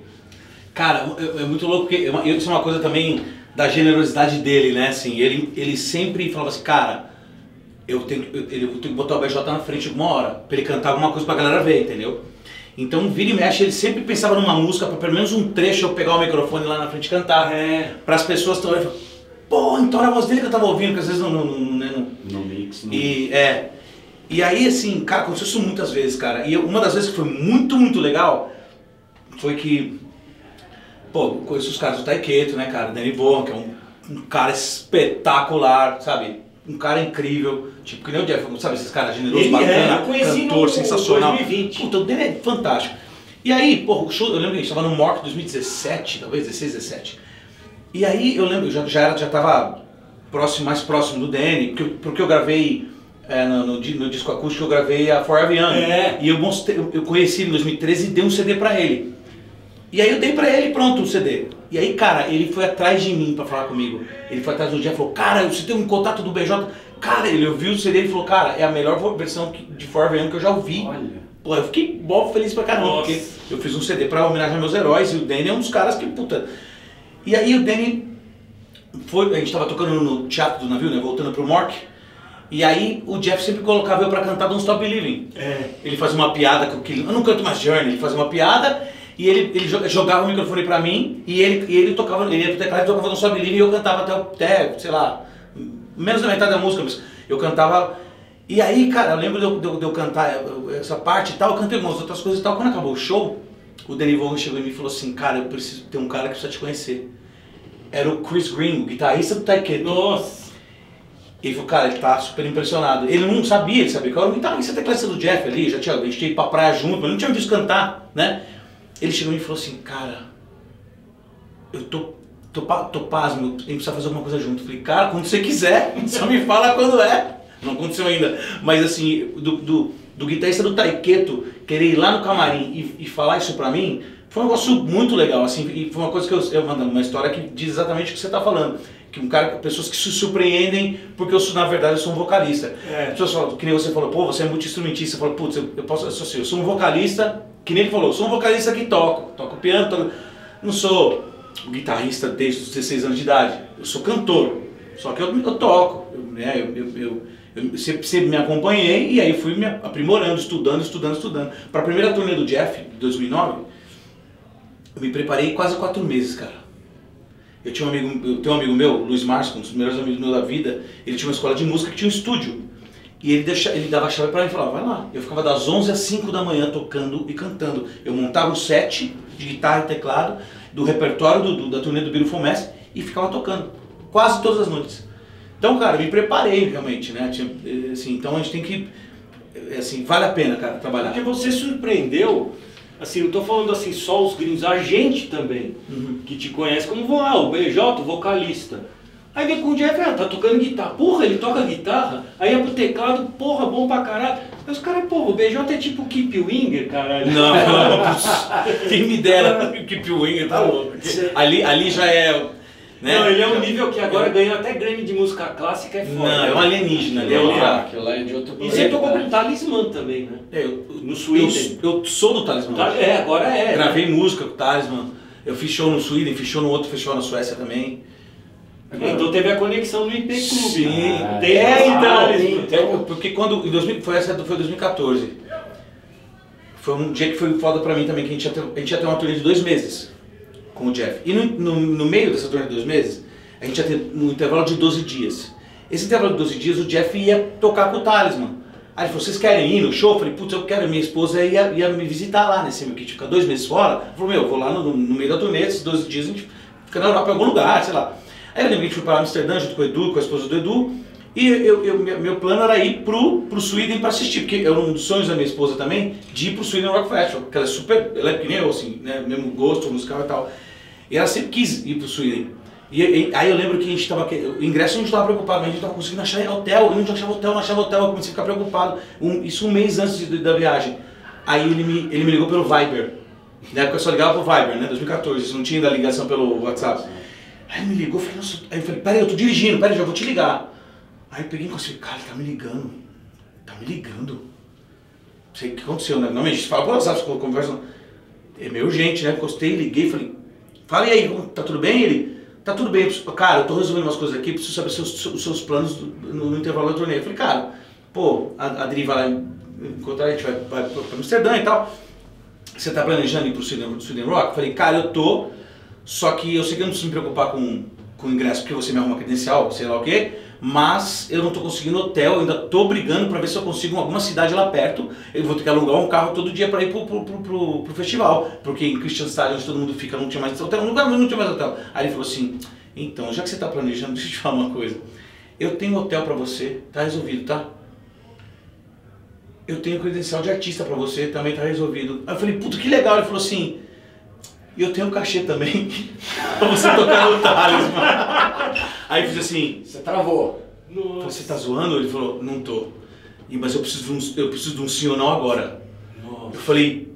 Cara, é, é muito louco porque é uma- isso é uma coisa também da generosidade dele, né? Assim, ele, ele sempre falava assim, cara, eu tenho, eu, eu tenho que botar o BJ na frente alguma hora, pra ele cantar alguma coisa pra galera ver, entendeu? Então, vira e mexe, ele sempre pensava numa música, pra pelo menos um trecho eu pegar o microfone lá na frente e cantar. É. Para as pessoas estão olhando falam, pô, então era a voz dele que eu tava ouvindo, que às vezes não. não, não, né, não- No mix, no... E é. E aí, assim, cara, aconteceu isso muitas vezes, cara. E uma das vezes que foi muito, muito legal foi que. Pô, conheço os caras do Taiketo, né, cara? Danny Vaughan, que é um, um cara espetacular, sabe? Um cara incrível. Tipo, que nem o Jeff, sabe? Esses caras generosos, é, bacana, conheci cantor, no sensacional. 2020. Puta, o Danny é fantástico. E aí, pô, o show, eu lembro que a gente tava no Mork 2017, talvez 16, 17. E aí eu lembro, eu já, já, era, já tava próximo, mais próximo do Danny, porque, eu- porque eu gravei é, no, no, no disco acústico, eu gravei a Forever Young. É. E eu, mostrei, eu- eu conheci ele em 2013 e dei um CD pra ele. E aí eu dei pra ele pronto o CD. E aí, cara, ele foi atrás de mim pra falar comigo. Ele foi atrás do dia e falou, cara, você tem um contato do BJ. Cara, ele ouviu o CD e falou, cara, é a melhor versão que- de Forever Young que eu já ouvi. Olha. Pô, eu fiquei bom feliz pra caramba, Nossa. porque eu fiz um CD pra homenagear meus heróis e o Danny é um dos caras que, puta. E aí o Danny foi, a gente tava tocando no teatro do navio, né, voltando pro Mork. E aí o Jeff sempre colocava eu pra cantar Don't Stop Believing. É. Ele fazia uma piada com aquele, eu não canto mais Journey, ele fazia uma piada e ele, ele jo- jogava o microfone pra mim e ele, ele tocava, ele ia pro teclado e tocava Stop Believing e eu cantava até, o- até, sei lá, menos da metade da música, mas eu cantava. E aí, cara, eu lembro de eu, de eu- de eu cantar essa parte e tal, eu cantei algumas outras coisas e tal. Quando acabou o show, o Danny Vaughan chegou em mim e falou assim, cara, eu preciso ter um cara que precisa te conhecer. Era o Chris Green, o guitarrista do Taiketo. Nossa. Ele falou, cara, ele tá super impressionado. Ele não sabia, ele sabia que eu era um guitarrista teclista do Jeff ali, já tinha, a gente tinha ido pra praia junto, mas não tinha visto cantar, né? Ele chegou e falou assim, cara, eu tô, tô, tô pasmo, a gente precisa fazer alguma coisa junto. Eu falei, cara, quando você quiser, [laughs] só me fala quando é. Não aconteceu ainda, mas assim, do, do, do guitarrista do Taiketo querer ir lá no camarim e, e falar isso pra mim, foi um negócio muito legal, assim, e foi uma coisa que eu, eu mando uma história que diz exatamente o que você tá falando. Que um cara, pessoas que se surpreendem porque eu sou, na verdade, eu sou um vocalista. É. As pessoas falam, que nem você falou, pô, você é muito instrumentista. Você falou, putz, eu, eu posso, eu sou, assim, eu sou um vocalista, que nem ele falou, sou um vocalista que toco, toco piano, toco, não sou guitarrista desde os 16 anos de idade, eu sou cantor, só que eu, eu toco, eu, né, eu, eu, eu, eu sempre, sempre me acompanhei e aí fui me aprimorando, estudando, estudando, estudando. Para a primeira turnê do Jeff, de 2009, eu me preparei quase quatro meses, cara. Eu tinha um amigo, eu tenho um amigo meu, Luiz Márcio, um dos melhores amigos meus da vida, ele tinha uma escola de música que tinha um estúdio. E ele, deixa, ele dava a chave pra mim e falava, vai lá. Eu ficava das 11 às 5 da manhã tocando e cantando. Eu montava o set de guitarra e teclado do repertório do, do- da turnê do Beautiful Mess e ficava tocando. Quase todas as noites. Então, cara, eu me preparei realmente, né? Tinha, eh, assim, então a gente tem que... eh, Assim, vale a pena, cara, trabalhar. Porque você surpreendeu, assim, não tô falando assim só os gringos, a gente também, Uhum. que te conhece como ah, o BJ, o vocalista. Aí vem com o Jeff, ah, tá tocando guitarra. Porra, ele toca guitarra, aí é pro teclado, porra, bom pra caralho. Aí os caras, porra, o BJ é tipo o Keep Winger, caralho. Não, [laughs] quem me dera Keep Winger, tá louco. [laughs] Ali, ali já é. Né? Não, ele é um nível que agora ganhou até Grammy de música clássica, é foda. Não, é um alienígena, ali é Ele outra. Aquilo lá é de outro E planeta. você tocou com né? o Talismã também, né? É, eu, No Sweden. Eu, eu sou do Talismã. Tá- É, agora é. Gravei música com o Talismã. Eu fiz show no Sweden, fiz show no outro festival na Suécia também. Então teve a conexão no IP Clube. Sim. Ah, Tem É, então. Talismã. É, porque quando. Em 2000, foi essa foi 2014. Foi um dia que foi foda pra mim também, que a gente ia ter, a gente ia ter uma turnê de dois meses com o Jeff. E no, no, no meio dessa turnê de dois meses, a gente ia ter um intervalo de 12 dias. Esse intervalo de 12 dias, o Jeff ia tocar com o Talisman. Aí ele falou, vocês querem ir no show? Eu falei, putz, eu quero. Minha esposa ia, ia me visitar lá nesse meu kit, ficar dois meses fora. Ele falou, meu, eu vou lá no, no meio da turnê, esses 12 dias a gente fica na Europa em algum lugar, sei lá. Aí eu lembro que foi para Amsterdã junto com o Edu, com a esposa do Edu. E eu, eu, meu, plano era ir pro, pro Sweden pra assistir, porque é um dos sonhos da minha esposa também, de ir pro Sweden Rock Festival, porque ela é super, ela é que nem eu, assim, né, mesmo gosto musical e tal. E ela sempre quis ir pro Sweden. E, e- aí eu lembro que a gente tava, que- o ingresso a gente tava preocupado, mas a gente tava conseguindo achar hotel, eu não achava hotel, não achava hotel, eu comecei a ficar preocupado, um- isso um mês antes de- da viagem. Aí ele me, ele me ligou pelo Viber, na época eu só ligava pro Viber, né, 2014, isso não tinha ainda ligação pelo WhatsApp. Aí me ligou, falei, nossa, aí eu falei, peraí, eu tô dirigindo, peraí, já vou te ligar. Aí eu peguei e falei, cara, ele tá me ligando, tá me ligando. Não sei o que aconteceu, né? Normalmente a gente fala por conversa. É meio urgente, né? Encostei, liguei, falei, fala e aí, tá tudo bem? Ele, tá tudo bem, cara, eu tô resolvendo umas coisas aqui, preciso saber seus, os seus planos no, no intervalo do torneio. Eu falei, cara, pô, a, a Dri vai lá encontrar, a gente vai, vai pra Amsterdã e tal. Você tá planejando ir pro Sweden, Sweden Rock? Eu falei, cara, eu tô, só que eu sei que eu não preciso me preocupar com, com ingresso, porque você me arruma credencial, sei lá o quê, mas eu não tô conseguindo hotel, ainda tô brigando pra ver se eu consigo alguma cidade lá perto. Eu vou ter que alugar um carro todo dia pra ir pro, pro, pro, festival, porque em Christianstad, onde todo mundo fica, não tinha mais hotel, no lugar não tinha mais hotel. Aí ele falou assim, então, já que você tá planejando, [laughs] deixa eu te falar uma coisa. Eu tenho hotel pra você, tá resolvido, tá? Eu tenho credencial de artista pra você, também tá resolvido. Aí eu falei, puta, que legal. Ele falou assim, e eu tenho cachê também [laughs] pra você tocar no Talisman. Aí eu fiz assim, Você travou. você tá zoando? Ele falou, não tô. "E, Mas eu preciso de um, eu preciso de um sim ou não agora. Eu falei,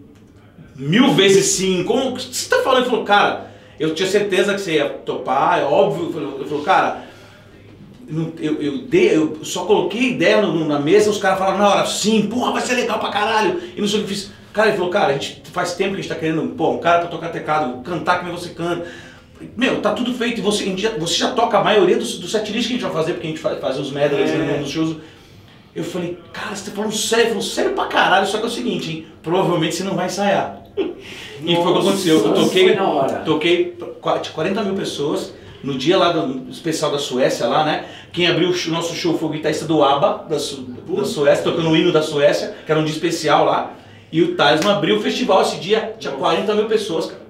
mil vezes sim. Como que você tá falando? Ele falou, cara, eu tinha certeza que você ia topar, é óbvio. Ele falou, cara, eu, eu, dei, eu só coloquei ideia no- na mesa, os caras falaram na hora, sim, porra, vai ser legal pra caralho. E não sei o que eu fiz. Cara, ele falou, cara, a gente faz tempo que a gente tá querendo, pô, um cara pra tocar teclado, cantar como você canta. Meu, tá tudo feito e você, já, você já toca a maioria dos do setlist que a gente vai fazer, porque a gente faz, faz os medleys É. né, nos shows. Eu falei, cara, você tá falando sério? Ele falou, sério pra caralho, só que é o seguinte, hein? Provavelmente você não vai ensaiar. e foi o que aconteceu. Eu toquei, toquei pra qua- 40 mil pessoas no dia lá do especial da Suécia lá, né? Quem abriu o nosso show foi o guitarrista do ABBA, da, Su- da Suécia, tocando o hino da Suécia, que era um dia especial lá. E o Talisman abriu o festival esse dia, tinha 40 mil pessoas, cara.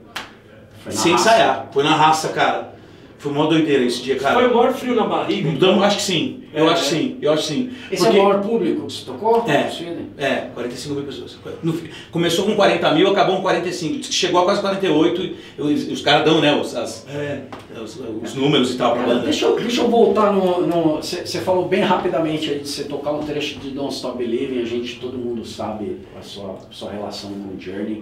Foi sem raça. ensaiar. Foi na raça, cara. Foi uma doideira esse dia, cara. Foi o maior frio na barriga. Então, acho que sim. Eu É, acho que né? sim. Eu acho que sim. Esse é Porque- o maior público que você tocou? É. no Sweden? É, 45 mil pessoas. No começou com 40 mil, acabou com 45. Chegou a quase 48. e Os, os caras dão, né, os, as- É. os, os números e tal pra Cara, banda. deixa, eu, deixa eu voltar no. Você falou bem rapidamente aí de você tocar um trecho de Don't Stop Believing, a gente, todo mundo sabe a sua, sua relação com o Journey.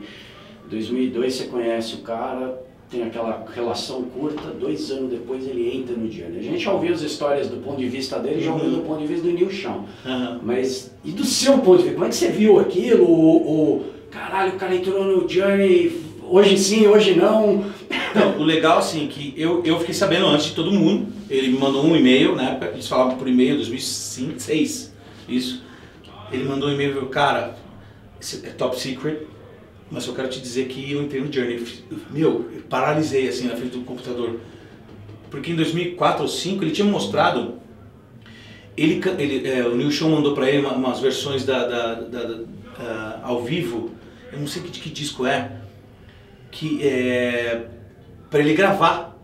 2002 você conhece o cara, tem aquela relação curta, dois anos depois ele entra no Journey. A gente já ouviu as histórias do ponto de vista dele, já ouviu do ponto de vista do Neil Chão. Aham. Mas, e do seu ponto de vista, como é que você viu aquilo? O, o- caralho, o cara entrou no Journey, hoje sim, hoje não. Não, o legal, assim, que eu, eu fiquei sabendo antes de todo mundo. Ele me mandou um e-mail, na época, eles falavam por e-mail, 2005, 2006, isso. Ele mandou um e-mail e falou, cara, é top secret, mas eu quero te dizer que eu entrei no Journey. Meu, eu paralisei, assim, na frente do computador. Porque em 2004 ou 2005 ele tinha mostrado ele, ele, é, o Neil Schon mandou pra ele uma- umas versões da, da- da- da- ah, ao vivo, eu não sei que, que disco é, que é para ele gravar.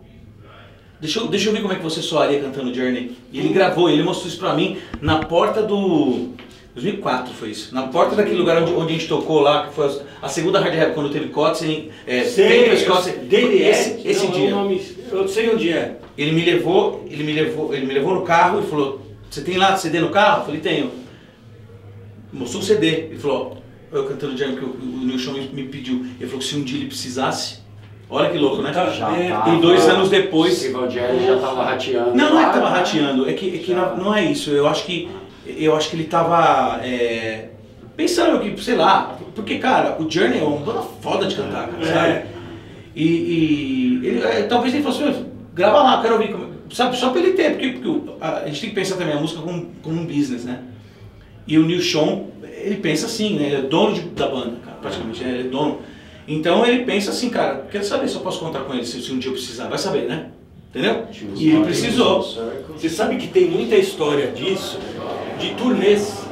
Deixa eu, deixa eu ver como é que você soaria cantando Journey. E ele gravou, ele mostrou isso pra mim na porta do 2004 foi isso. Na porta daquele lugar onde, onde a gente tocou lá, que foi a, segunda Hard Rap quando teve Kotzen, é, Tempest, dele é. esse, esse não, é dia. nome- eu sei onde é. Ele me levou, ele me levou, ele me levou no carro e falou: "Você tem lá CD no carro?" Eu falei: "Tenho". Mostrou o CD. Ele falou: ó, "Eu cantando Jam que o, o Neil Schon me, pediu". Ele falou que se um dia ele precisasse, olha que louco, né? Já é, tava- E dois anos depois- O já tava rateando. Não, não é que tava né? rateando, é que, é que na- não é isso. Eu acho que eu acho que ele tava é, pensando que, sei lá, porque cara, o Journey é uma banda foda de cantar, cara, É. sabe? E, e ele, é, talvez ele fosse, "Meu, grava lá, eu quero ouvir, como- sabe? Só pra ele ter, porque, porque a, gente tem que pensar também a música como, como um business, né? E o Neil Schon, ele pensa assim, né? Ele é dono de- da banda, cara, praticamente, né? Ele é dono. Então ele pensa assim, cara, quero saber se eu posso contar com ele, se, se um dia eu precisar, vai saber, né? Entendeu? E ele precisou. circle. Você sabe que tem muita história disso, de turnês.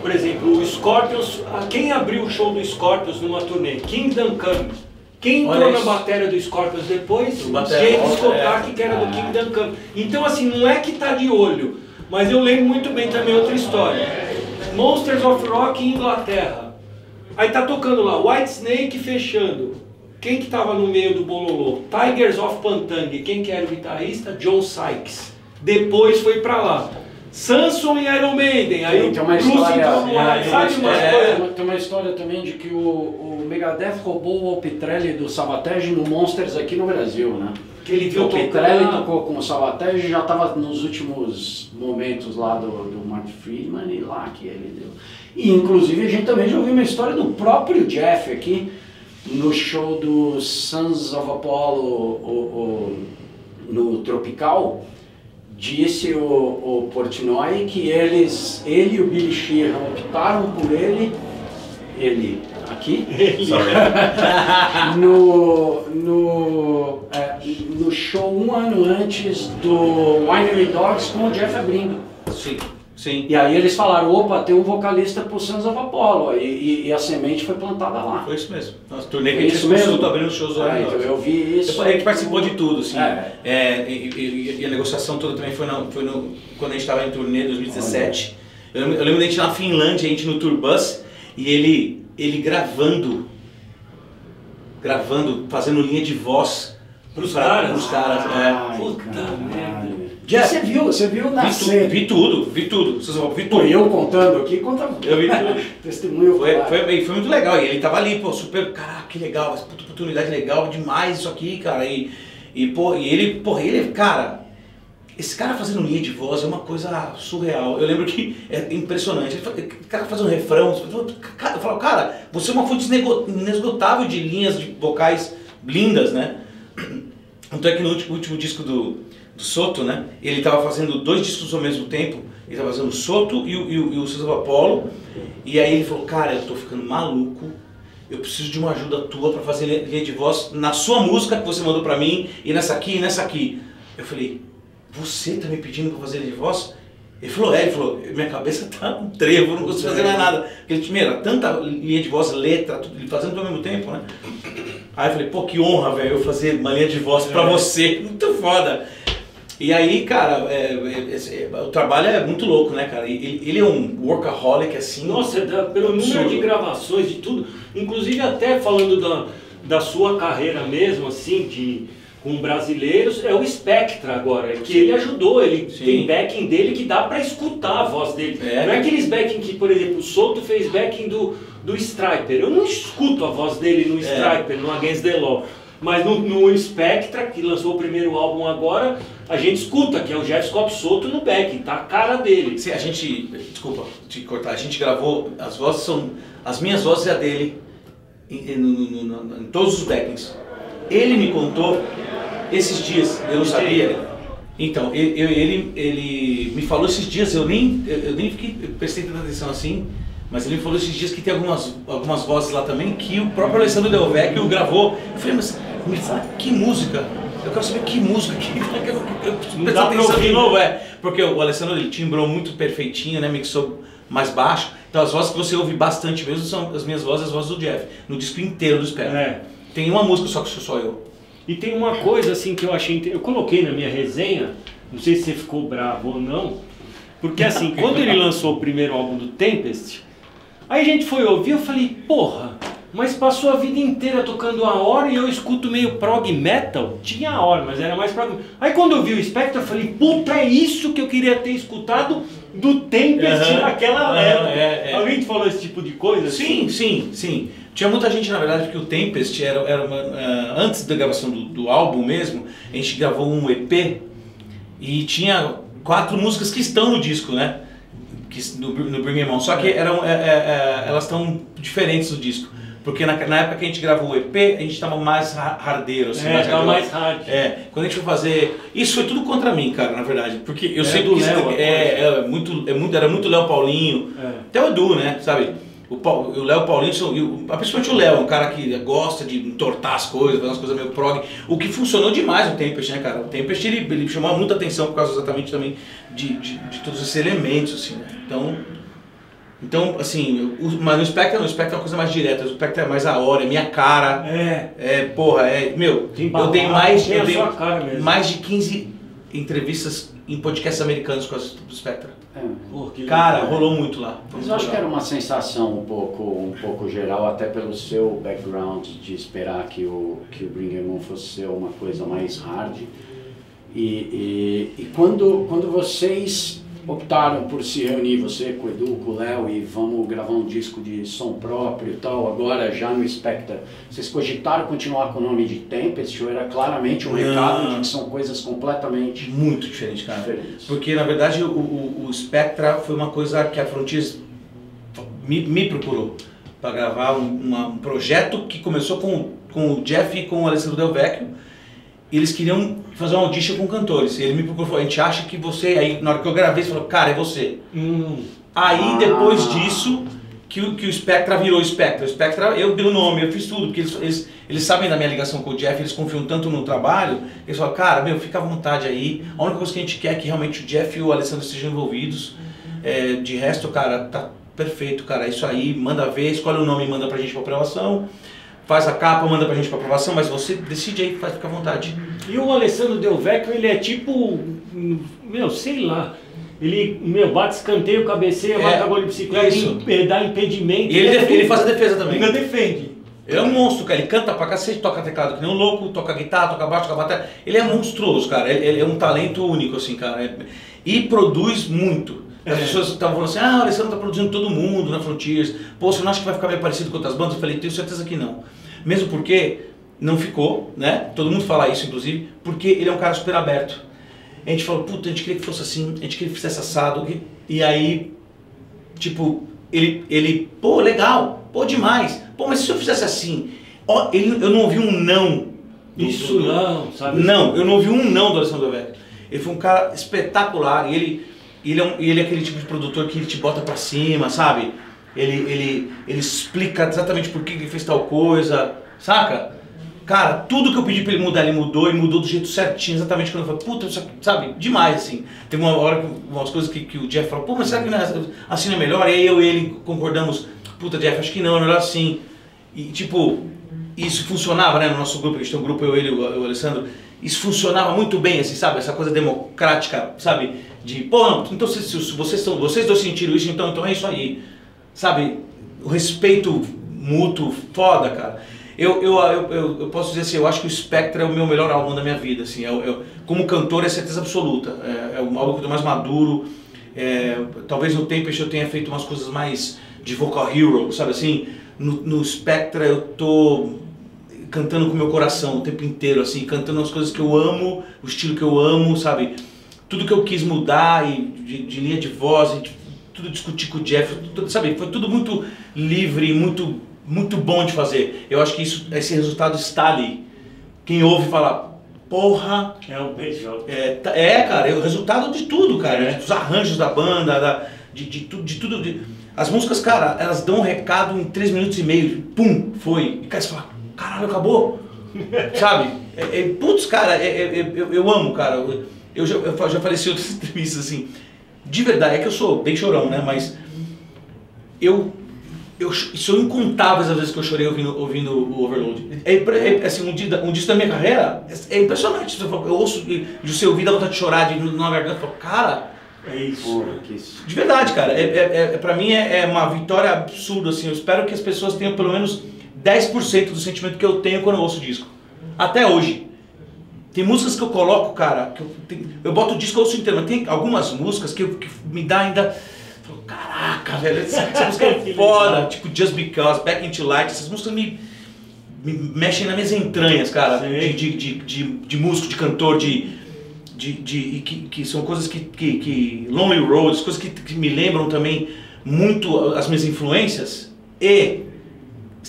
Por exemplo, o Scorpions, ah, quem abriu o show do Scorpions numa turnê? King Duncan. Quem entrou na bateria do Scorpions depois? O James é. Kotak, que era do King Duncan. Então, assim, não é que tá de olho, Mas eu lembro muito bem também outra história. Monsters of Rock em Inglaterra. Aí tá tocando lá, White Snake fechando. Quem que tava no meio do bololô? Tigers of Pantang. Quem que era o guitarrista? John Sykes. Depois foi pra lá. Samson e Iron Maiden. Aí Tem, tem uma Bruce história, entrou é, tem, sabe uma história, coisas? tem uma história também de que o, o Megadeth roubou o Pitrelli do Sabatege no Monsters aqui no Brasil, né? Que ele viu o Pitrelli tocar. tocou com o Sabatege e já estava nos últimos momentos lá do, do Mark Friedman e lá que ele deu. E inclusive a gente também já ouviu uma história do próprio Jeff aqui no show do Sons of Apollo o, o- no Tropical. Disse o, o Portnoy que eles, ele e o Billy Sheehan optaram por ele, ele aqui, Sorry. [laughs] no, no, é, no show um ano antes do Winery Dogs com o Jeff abrindo. Sim, sim. E aí eles falaram, opa, tem um vocalista pro Sons of Apollo. E, e- e a semente foi plantada lá. Foi isso mesmo. Nossa, turnê que a gente consultou abrindo shows do É, então eu vi isso. A gente participou de tudo, assim. É. É, e, e- a negociação toda também foi, na- foi no, quando a gente estava em turnê em 2017. Eu lembro, eu lembro da gente na Finlândia, a gente no tour bus, e ele, ele gravando, gravando, fazendo linha de voz Pros caras? pros caras. é. Puta merda. Jeff, você viu, você viu Vi, nascer. tu, vi tudo, vi tudo. Vi Pô, tudo. eu contando aqui, conta [laughs] Eu vi tudo. [laughs] testemunho. Foi, claro. foi, foi muito legal. E ele tava ali, pô, super, caraca, que legal, essa puta oportunidade legal demais isso aqui, cara. E, e, pô, e ele, porra, ele, cara, esse cara fazendo linha de voz é uma coisa surreal. Eu lembro que é impressionante. Ele O cara faz um refrão, eu falo, cara, você é uma fonte inesgotável de linhas de vocais lindas, né? [clears throat] Tanto é que no último, último disco do, do Soto, né? Ele tava fazendo dois discos ao mesmo tempo. Ele tava fazendo o Soto e o, e o, e o César Apollo. E aí ele falou, cara, eu tô ficando maluco. Eu preciso de uma ajuda tua pra fazer linha de voz na sua música que você mandou pra mim, e nessa aqui, e nessa aqui. Eu falei, você tá me pedindo pra fazer linha de voz? Ele falou, é, ele falou, minha cabeça tá um trevo, eu não consigo fazer mais nada. Porque ele tinha tanta linha de voz, letra, tudo, ele fazendo tudo ao mesmo tempo, né? Aí eu falei, pô, que honra, velho, eu fazer uma linha de voz pra você. Muito foda. E aí, cara, é, é, é, o trabalho é muito louco, né, cara? Ele, ele é um workaholic, assim. Nossa, pelo número absurdo. de gravações, de tudo, inclusive até falando da, da sua carreira mesmo, assim, de com brasileiros, é o Spectra agora, que ele ajudou, ele Sim. tem backing dele que dá pra escutar a voz dele. É. Não é aqueles backing que, por exemplo, o Souto fez backing do, do Striper. Eu não escuto a voz dele no É. Striper, no Against the Law. Mas no, no Spectra, que lançou o primeiro álbum agora, a gente escuta, que é o Jeff Scott Soto no backing, tá a cara dele. Se a gente, desculpa te cortar, a gente gravou, as vozes são, as minhas vozes e a dele, em, em- em todos os backings. Ele me contou esses dias, eu não sabia. Então, eu, eu- ele, ele me falou esses dias, eu nem, eu, nem fiquei, prestei tanta atenção assim, mas ele me falou esses dias que tem algumas, algumas vozes lá também que o próprio Alessandro Del Vecchio gravou. Eu falei, mas me fala que música? Eu quero saber que música que [laughs] eu, eu, eu dá pra ouvir. de novo, é. Porque o Alessandro ele timbrou muito perfeitinho, né? Mixou mais baixo. Então as vozes que você ouve bastante mesmo são as minhas vozes e as vozes do Jeff. No disco inteiro do Spectre. É. Tem uma música só que sou só eu. E tem uma coisa assim que eu achei. Eu coloquei na minha resenha, não sei se você ficou bravo ou não, porque assim, [laughs] quando ele lançou o primeiro álbum do Tempest, aí a gente foi ouvir, eu falei, porra, mas passou a vida inteira tocando a hora e eu escuto meio prog metal. Tinha a hora, mas era mais prog. Aí quando eu vi o Spectre, eu falei, puta, é isso que eu queria ter escutado do Tempest Aham. naquela Aham, época. é, é. Alguém te falou esse tipo de coisa? Sim, sim, sim. Tinha muita gente, na verdade, porque o Tempest era, era uma, ah, antes da gravação do, do álbum mesmo, a gente gravou um EP e tinha quatro músicas que estão no disco, né? Que, no, no Bring Em On. Só que eram, é, é, é, elas estão diferentes do disco. Porque na, na época que a gente gravou o EP, a gente estava mais hardeiro, assim, É, mais tava mais hard. É, quando a gente foi fazer. Isso foi tudo contra mim, cara, na verdade. Porque eu É sempre do Léo, a é, é, muito, é muito, era muito Léo Paulinho. É. Até o Edu, né? Sabe? O, Pau- o Léo Paulinho, o- principalmente o Léo, um cara que gosta de entortar as coisas, fazer umas coisas meio prog. O que funcionou demais no Tempest, né, cara? O Tempest ele, ele chamou muita atenção por causa exatamente também de, de, de todos esses elementos, assim, né? Então, então assim, o, mas no Spectre, no Spectre é uma coisa mais direta, o Spectre é mais a hora, é minha cara. É. É, porra, é. Meu, Tem eu dei balada, mais. Eu dei mais de 15 entrevistas em podcasts americanos com as, do Spectra. É. Pô, Cara, legal. rolou muito lá. Foi Mas eu acho que era uma sensação um pouco, um pouco geral, até pelo seu background de esperar que o, que o Bring Em On fosse ser uma coisa mais hard. E, e, e quando, quando vocês optaram por se reunir, você com o Edu, com o Léo, e vamos gravar um disco de som próprio e tal, agora já no Spectre, vocês cogitaram continuar com o nome de Tempest ou era claramente um Não. recado de que são coisas completamente Muito diferente, cara. diferentes? Porque na verdade o, o, o Spectra foi uma coisa que a Frontiers me, me procurou para gravar um, uma- um projeto que começou com, com o Jeff e com o Alessandro Del Vecchio. Eles queriam fazer uma audition com cantores. Ele me procurou e falou: a gente acha que você. Aí na hora que eu gravei, ele falou: cara, é você. Hum, Aí Ah. depois disso, que o, que o Spectra virou Spectra. O Spectra, eu dei o nome, eu fiz tudo, porque eles, eles, eles sabem da minha ligação com o Jeff, eles confiam tanto no trabalho, eles falam, cara, meu, fica à vontade aí. A única coisa que a gente quer é que realmente o Jeff e o Alessandro estejam envolvidos. É, de resto, cara, tá perfeito, cara. É isso aí, manda ver, escolhe o nome e manda pra gente pra aprovação. Faz a capa, manda pra gente pra aprovação, mas você decide aí, faz, fica à vontade. E o Alessandro Del Vecchio, ele é tipo, meu, sei lá. Ele, meu, bate escanteio, cabeceia, É, marca gol de bicicleta, isso. im- dá impedimento. E ele, é def- tudo. ele faz a defesa também. Ainda defende. Ele é um monstro, cara. Ele canta pra cacete, toca teclado que nem um louco, toca guitarra, toca baixo, toca bateria. Ele é monstruoso, cara. Ele, ele é um talento único, assim, cara. É- E produz muito. As É. pessoas estavam falando assim, ah, o Alessandro tá produzindo todo mundo na Frontiers. Pô, você não acha que vai ficar meio parecido com outras bandas? Eu falei, tenho certeza que não. Mesmo porque não ficou, né? Todo mundo fala isso, inclusive, porque ele é um cara super aberto. A gente falou, puta, a gente queria que fosse assim, a gente queria que fizesse assado. E, e aí, tipo, ele, ele, pô, legal, pô, demais. Pô, mas se eu fizesse assim, ó, ele, eu não ouvi um não. do- Isso do- do- não, sabe? Não, eu não ouvi um não do Alessandro Vecchio. Ele foi um cara espetacular e ele, ele, é, um- ele é aquele tipo de produtor que ele te bota pra cima, sabe? Ele, ele, ele explica exatamente por que ele fez tal coisa, saca? Cara, tudo que eu pedi pra ele mudar, ele mudou e mudou do jeito certinho, exatamente quando eu falei, puta, sabe? Demais, assim. Teve uma hora, umas coisas que, que o Jeff falou, pô, mas será que não é- assim não é melhor? E aí eu e ele concordamos, puta, Jeff, acho que não, é melhor assim. E tipo, isso funcionava, né, no nosso grupo, a gente tem um grupo, eu, ele o o Alessandro, isso funcionava muito bem, assim, sabe? Essa coisa democrática, sabe? De, pô, não, então se, se vocês, são, vocês dois sentiram isso, então, então é isso aí. Sabe? O respeito mútuo, foda, cara. Eu, eu, eu, eu, eu posso dizer assim, eu acho que o Spectre é o meu melhor álbum da minha vida, assim. Eu, eu, como cantor é certeza absoluta. É, é o álbum que eu tô mais maduro. É, talvez no Tempest eu tenha feito umas coisas mais de vocal hero, sabe assim? No, no Spectre eu tô cantando com meu coração o tempo inteiro, assim, cantando as coisas que eu amo, o estilo que eu amo, sabe? Tudo que eu quis mudar e de, de linha de voz, e de- tudo discutir com o Jeff, tudo, sabe? Foi tudo muito livre, muito muito bom de fazer. Eu acho que isso, esse resultado está ali. Quem ouve fala, porra, É um beijo. é, tá- é, cara, é o resultado de tudo, cara. É. Dos arranjos da banda, da, de, de, tu- de tudo. de- as músicas, cara, elas dão um recado em 3 minutos e meio. Pum, foi. E cara, você fala, caralho, acabou. [laughs] Sabe? É, é, putz, cara, é- é- é- eu, eu amo, cara. Eu, já, eu já falei em outras [laughs] entrevistas, assim. De verdade, é que eu sou bem chorão, né? Mas eu. Eu, são incontáveis as vezes que eu chorei ouvindo, ouvindo o Overload. É, é, assim, um, dia, da- um disco da minha carreira é, é impressionante. Eu, falo, eu ouço de, você ouvir, dá vontade de chorar de, numa garganta. Eu falo, cara, É isso. Porra, que isso. de verdade, cara. É, é, é, pra mim é, é uma vitória absurda. Assim. Eu espero que as pessoas tenham pelo menos 10% do sentimento que eu tenho quando eu ouço o disco. Até hoje. Tem músicas que eu coloco, cara, que eu, tem- eu boto o disco eu ouço inteiro, mas tem algumas músicas que, que me dá ainda. falo, Caraca, velho, essa, essa [laughs] música é foda. Tipo Just Because, Back into Light, essas músicas me, me mexem nas minhas entranhas, cara. De, de, de, de, de músico, de cantor, de. de, de que, que são coisas que, que, que. Lonely Roads, coisas que, que me lembram também muito as minhas influências. E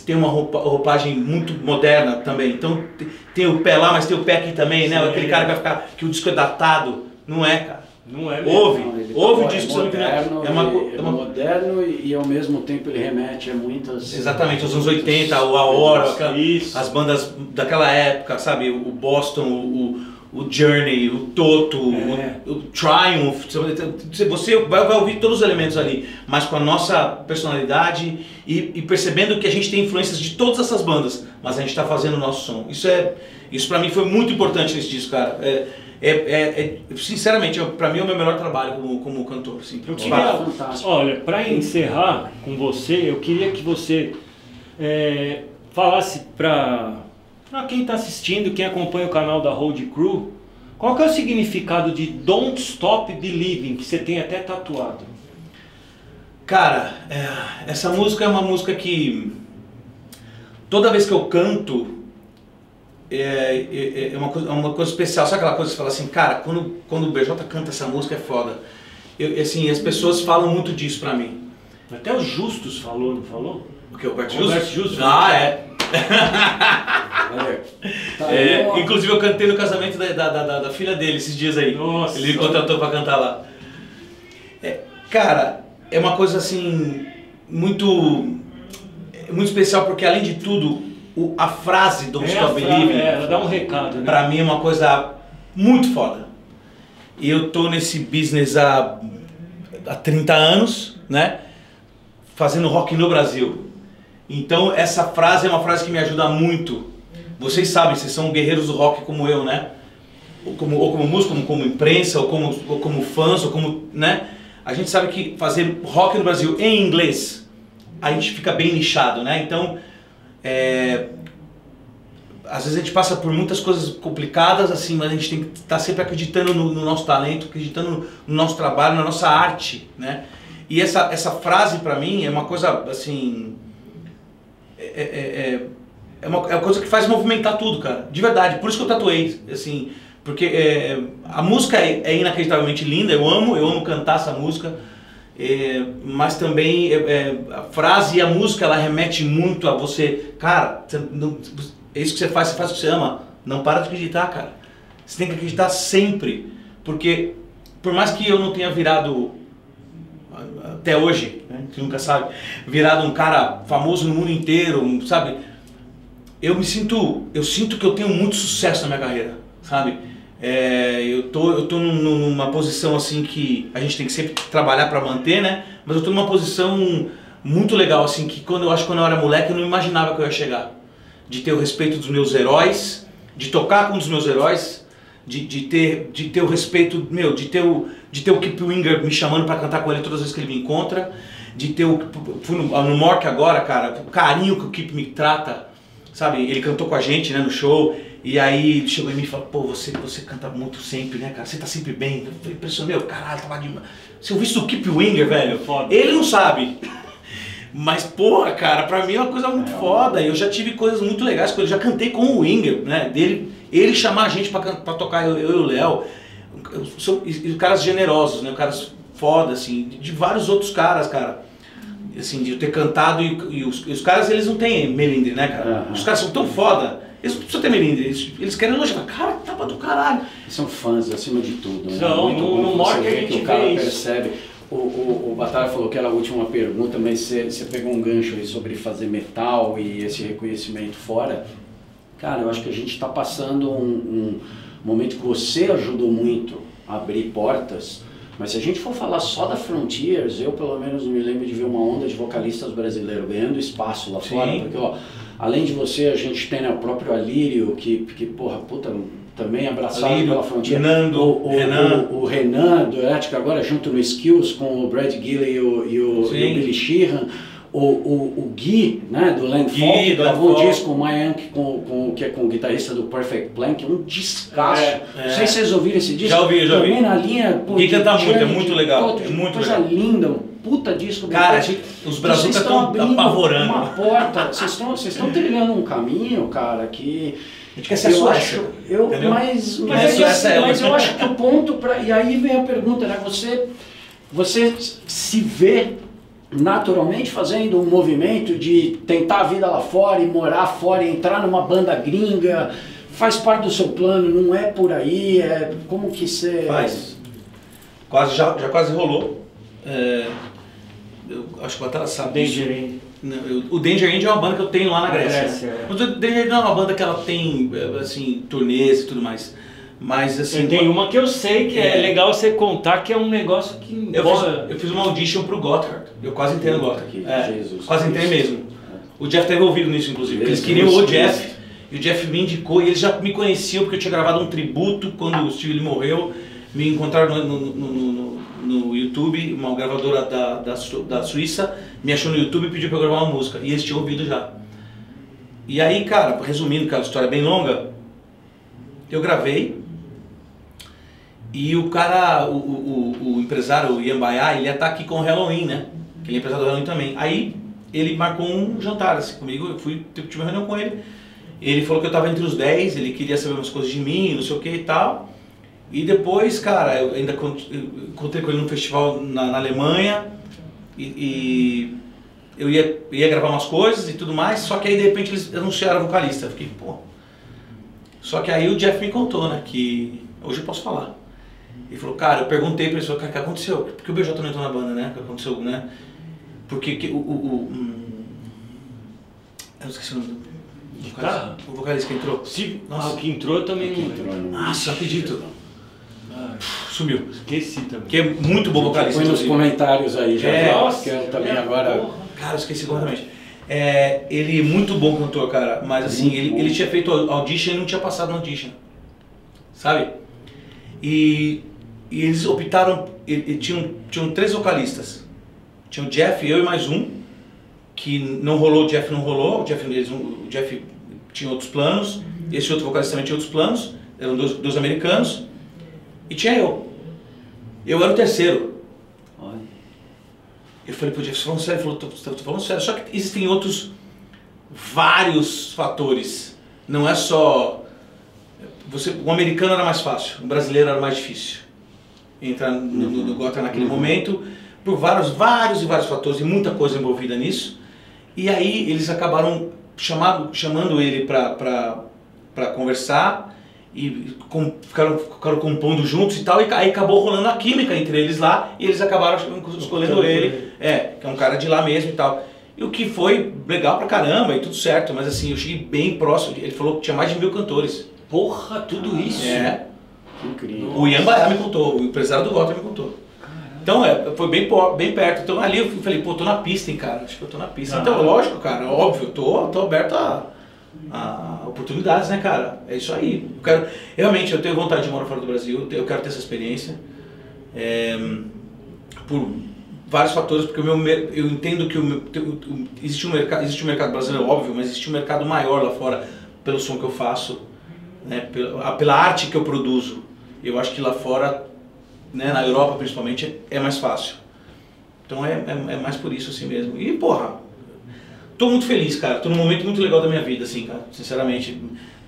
tem uma roupa- roupagem muito moderna também. Então te- tem o pé lá, mas tem o pé aqui também, né? Sim. Aquele cara que vai ficar. que o disco é datado. Não é, cara. Não é mesmo? Ouve, Não, ouve o disco, é moderno, É uma, é é uma- moderno e, e ao mesmo tempo ele remete a muitas. Exatamente, os anos 80, o A Hora, aquela- Isso. as bandas daquela época, sabe? O Boston, o, o Journey, o Toto, É. o, o Triumph. Você vai, vai ouvir todos os elementos ali, mas com a nossa personalidade e, e percebendo que a gente tem influências de todas essas bandas, mas a gente está fazendo o nosso som. Isso é, isso para mim foi muito importante nesse disco, cara. É, é, é, é sinceramente, é, pra mim é o meu melhor trabalho como, como cantor. Assim, Eu queria, olha, para encerrar com você, eu queria que você é, falasse para quem está assistindo, quem acompanha o canal da Road Crew, qual que é o significado de Don't Stop Believing, que você tem até tatuado? Cara, é, essa música é uma música que toda vez que eu canto é, é, é uma, coisa, é uma coisa especial. Sabe aquela coisa que você fala assim, cara, quando, quando o BJ canta essa música é foda. Eu, assim, as pessoas falam muito disso pra mim. Até o Justus falou, não falou? O Roberto Roberto Justus? Justus. Ah, é. Tá É, uma- inclusive eu cantei no casamento da, da, da, da filha dele esses dias aí. Nossa. Ele me contratou pra cantar lá. É, cara, é uma coisa assim muito muito especial porque além de tudo o- a frase Don't É, Stop Believing é, ela dá um recado, né? pra mim é uma coisa muito foda. E eu tô nesse business há, há 30 anos, né? Fazendo rock no Brasil. Então essa frase é uma frase que me ajuda muito. Vocês sabem, vocês são guerreiros do rock como eu, né? Ou como, ou como músico, como, como imprensa, ou como, ou como fãs, ou como, né? A gente sabe que fazer rock no Brasil em inglês, a gente fica bem nichado, né? Então, é, às vezes a gente passa por muitas coisas complicadas, assim, mas a gente tem que estar sempre acreditando no, no nosso talento, acreditando no, no nosso trabalho, na nossa arte, né? E essa, essa frase pra mim é uma coisa, assim... É, é, é, é uma, é uma coisa que faz movimentar tudo, cara. De verdade. Por isso que eu tatuei, assim... Porque é, a música é, é inacreditavelmente linda, eu amo, eu amo cantar essa música. É, mas também é, é, a frase e a música ela remete muito a você, cara, não- é isso que você faz, você faz o que você ama. Não para de acreditar, cara. Você tem que acreditar sempre, porque por mais que eu não tenha virado até hoje, né, que nunca sabe, virado um cara famoso no mundo inteiro, sabe? Eu me sinto, eu sinto que eu tenho muito sucesso na minha carreira, sabe? É, eu tô, eu tô num- numa posição assim que a gente tem que sempre trabalhar para manter, né? Mas eu tô numa posição muito legal assim que quando eu acho que quando eu era moleque eu não imaginava que eu ia chegar, de ter o respeito dos meus heróis, de tocar com um dos meus heróis, de, de ter de ter o respeito meu, de ter o de ter o Kip Winger me chamando para cantar com ele todas as vezes que ele me encontra, de ter o fui no, no Mork agora, cara, o carinho que o Kip me trata, sabe? Ele cantou com a gente, né, no show. E aí ele chegou em mim e falou, pô, você, você canta muito sempre, né, cara? Você tá sempre bem. Eu falei, meu, caralho, tava demais. Se eu visse o Keep Winger, velho, Foda. ele não sabe. Mas, porra, cara, pra mim é uma coisa muito foda. Eu já tive coisas muito legais com ele. Já cantei com o Winger, né? Dele, ele chamar a gente pra, tocar, eu, eu e o Léo. E, caras generosos, né? Caras foda, assim. De, de vários outros caras, cara. Assim, de eu ter cantado e, e os, e os caras, eles não têm melindre, né, cara? Aham. Os caras são tão foda. Eles não precisam ter melindre. Eles, eles querem elogiar. Cara, tava do caralho. São fãs acima de tudo, né? Não, Muito no- bom no você Mork a gente que o cara vê isso. O, o, o Batalha falou que era a última pergunta, mas você, pegou um gancho aí sobre fazer metal e esse reconhecimento fora. Cara, eu acho que a gente está passando um, um momento que você ajudou muito a abrir portas. Mas se a gente for falar só da Frontiers, eu pelo menos me lembro de ver uma onda de vocalistas brasileiros ganhando espaço lá Sim. fora, porque ó, além de você, a gente tem né, o próprio Alírio, que, que porra, puta, também abraçado pela Frontier. Nando, o, o, Renan. O, o Renan do Elétrica agora junto no Skills com o Brad Gilley e o, e o, e o Billy Sheehan. O, o, o Gui, né, do Landfall, gravou um Landfall. disco, o Mayank, com, com, que é com o guitarrista do Perfect Plan, que é um descasso. É, Não sei se vocês ouviram esse disco. Já ouvi, já Também ouvi. na linha... Pô, Gui canta muito, é muito legal, é muito coisa legal. linda, um puta disco. Cara, bem os brazucas Vocês estão apavorando. Uma porta, vocês estão trilhando um caminho, cara, que... A gente quer ser a eu Suécia, acho, eu, entendeu? mas, Mas mas, Suécia é mas eu acho que o ponto para e aí vem a pergunta, né? Você, você se vê naturalmente fazendo um movimento de tentar a vida lá fora e morar fora, e entrar numa banda gringa, faz parte do seu plano, não é por aí, é como que você Faz. Quase, já, já quase rolou. É, eu acho que. Danger End. Não, eu- O Danger End é uma banda que eu tenho lá na Grécia. Grécia, é. Mas o Danger End não é uma banda que ela tem, eh, assim, turnês e tudo mais. Mas, assim... Tem uma que eu sei que é, É. legal você contar que é um negócio que Eu fiz, eu fiz uma audition pro Gotthard. Eu quase entrei no Gotthard. Que É, Jesus quase entrei mesmo. O Jeff tá envolvido nisso, inclusive. porque Eles Jesus queriam o Cristo. Jeff E o Jeff me indicou, e eles já me conheciam porque eu tinha gravado um tributo quando o Steve morreu. Me encontraram no, no, no, no, no YouTube, uma gravadora da, da, da Suíça, me achou no YouTube e pediu pra eu gravar uma música. E eles tinham ouvido já. E aí, cara, resumindo, que é uma história bem longa, eu gravei. E o cara, o, o, o, empresário, o Ian Baiá, ele ia estar aqui com o Halloween, né? Que ele é empresário do Halloween também. Aí ele marcou um jantar assim, comigo, eu fui, tive uma reunião com ele. Ele falou que eu estava entre os 10, ele queria saber umas coisas de mim, não sei o que e tal. E depois, cara, eu ainda encontrei com ele num festival na, na Alemanha e, e eu ia, ia gravar umas coisas e tudo mais, só que aí de repente eles anunciaram a vocalista. Eu fiquei, pô. Só que aí o Jeff me contou, né, que hoje eu posso falar. Ele falou, cara, eu perguntei pra ele, cara, o que aconteceu? Porque o BJ não entrou na banda, né? O que aconteceu, né? Porque que, o, o, o hum, eu esqueci o nome do vocalista, o vocalista que entrou. Se, Nossa. ah, o que entrou também não Entrou Nossa, acredito. Sumiu. esqueci também. Que é muito bom vocalista. Põe nos comentários aí, já É? Nossa, que eu também é, agora... porra. Cara, esqueci completamente. É, ele é muito bom cantor, cara, mas assim, ele, ele tinha feito audition e não tinha passado no audition. Sabe? E, e eles optaram, e, e tinham, tinham três vocalistas. Tinha o Jeff, eu e mais um, que não rolou, o Jeff não rolou, o Jeff, eles, o Jeff tinha outros planos, esse outro vocalista também tinha outros planos, eram dois, dois americanos, e tinha eu. Eu era o terceiro. Olha. Eu falei pro Jeff, falando sério? Ele falou, tô, tô, tô falando sério. Só que existem outros vários fatores. Não é só. Você, o americano era mais fácil, o brasileiro era mais difícil. Entrar no, no, no Gota naquele momento, por vários, vários e vários fatores, e muita coisa envolvida nisso. E aí eles acabaram chamado, chamando ele pra conversar e com, ficaram, ficaram compondo juntos e tal, e aí acabou rolando a química entre eles lá, e eles acabaram escolhendo ele, é, que é um cara de lá mesmo e tal. E o que foi legal pra caramba e tudo certo, mas assim, eu cheguei bem próximo, ele falou que tinha mais de mil cantores. Porra, tudo isso. É, Incrível. o Ian Baiá me contou, o empresário do Gota me contou. Então, é, foi bem, bem perto. Então, ali eu falei, pô, tô na pista, hein, cara. Acho que eu tô na pista. Então, lógico, cara, óbvio, eu tô, tô aberto a, a oportunidades, né, cara? É isso aí. Eu quero, realmente, eu tenho vontade de morar fora do Brasil, eu quero ter essa experiência. É, por vários fatores, porque meu, eu entendo que o existe, um mercado, existe um mercado brasileiro, óbvio, mas existe um mercado maior lá fora pelo som que eu faço, né, pela, pela arte que eu produzo. Eu acho que lá fora, né, na Europa principalmente, é mais fácil. Então é, é, é mais por isso assim mesmo. E porra, tô muito feliz, cara. Tô num momento muito legal da minha vida, assim, cara. Sinceramente,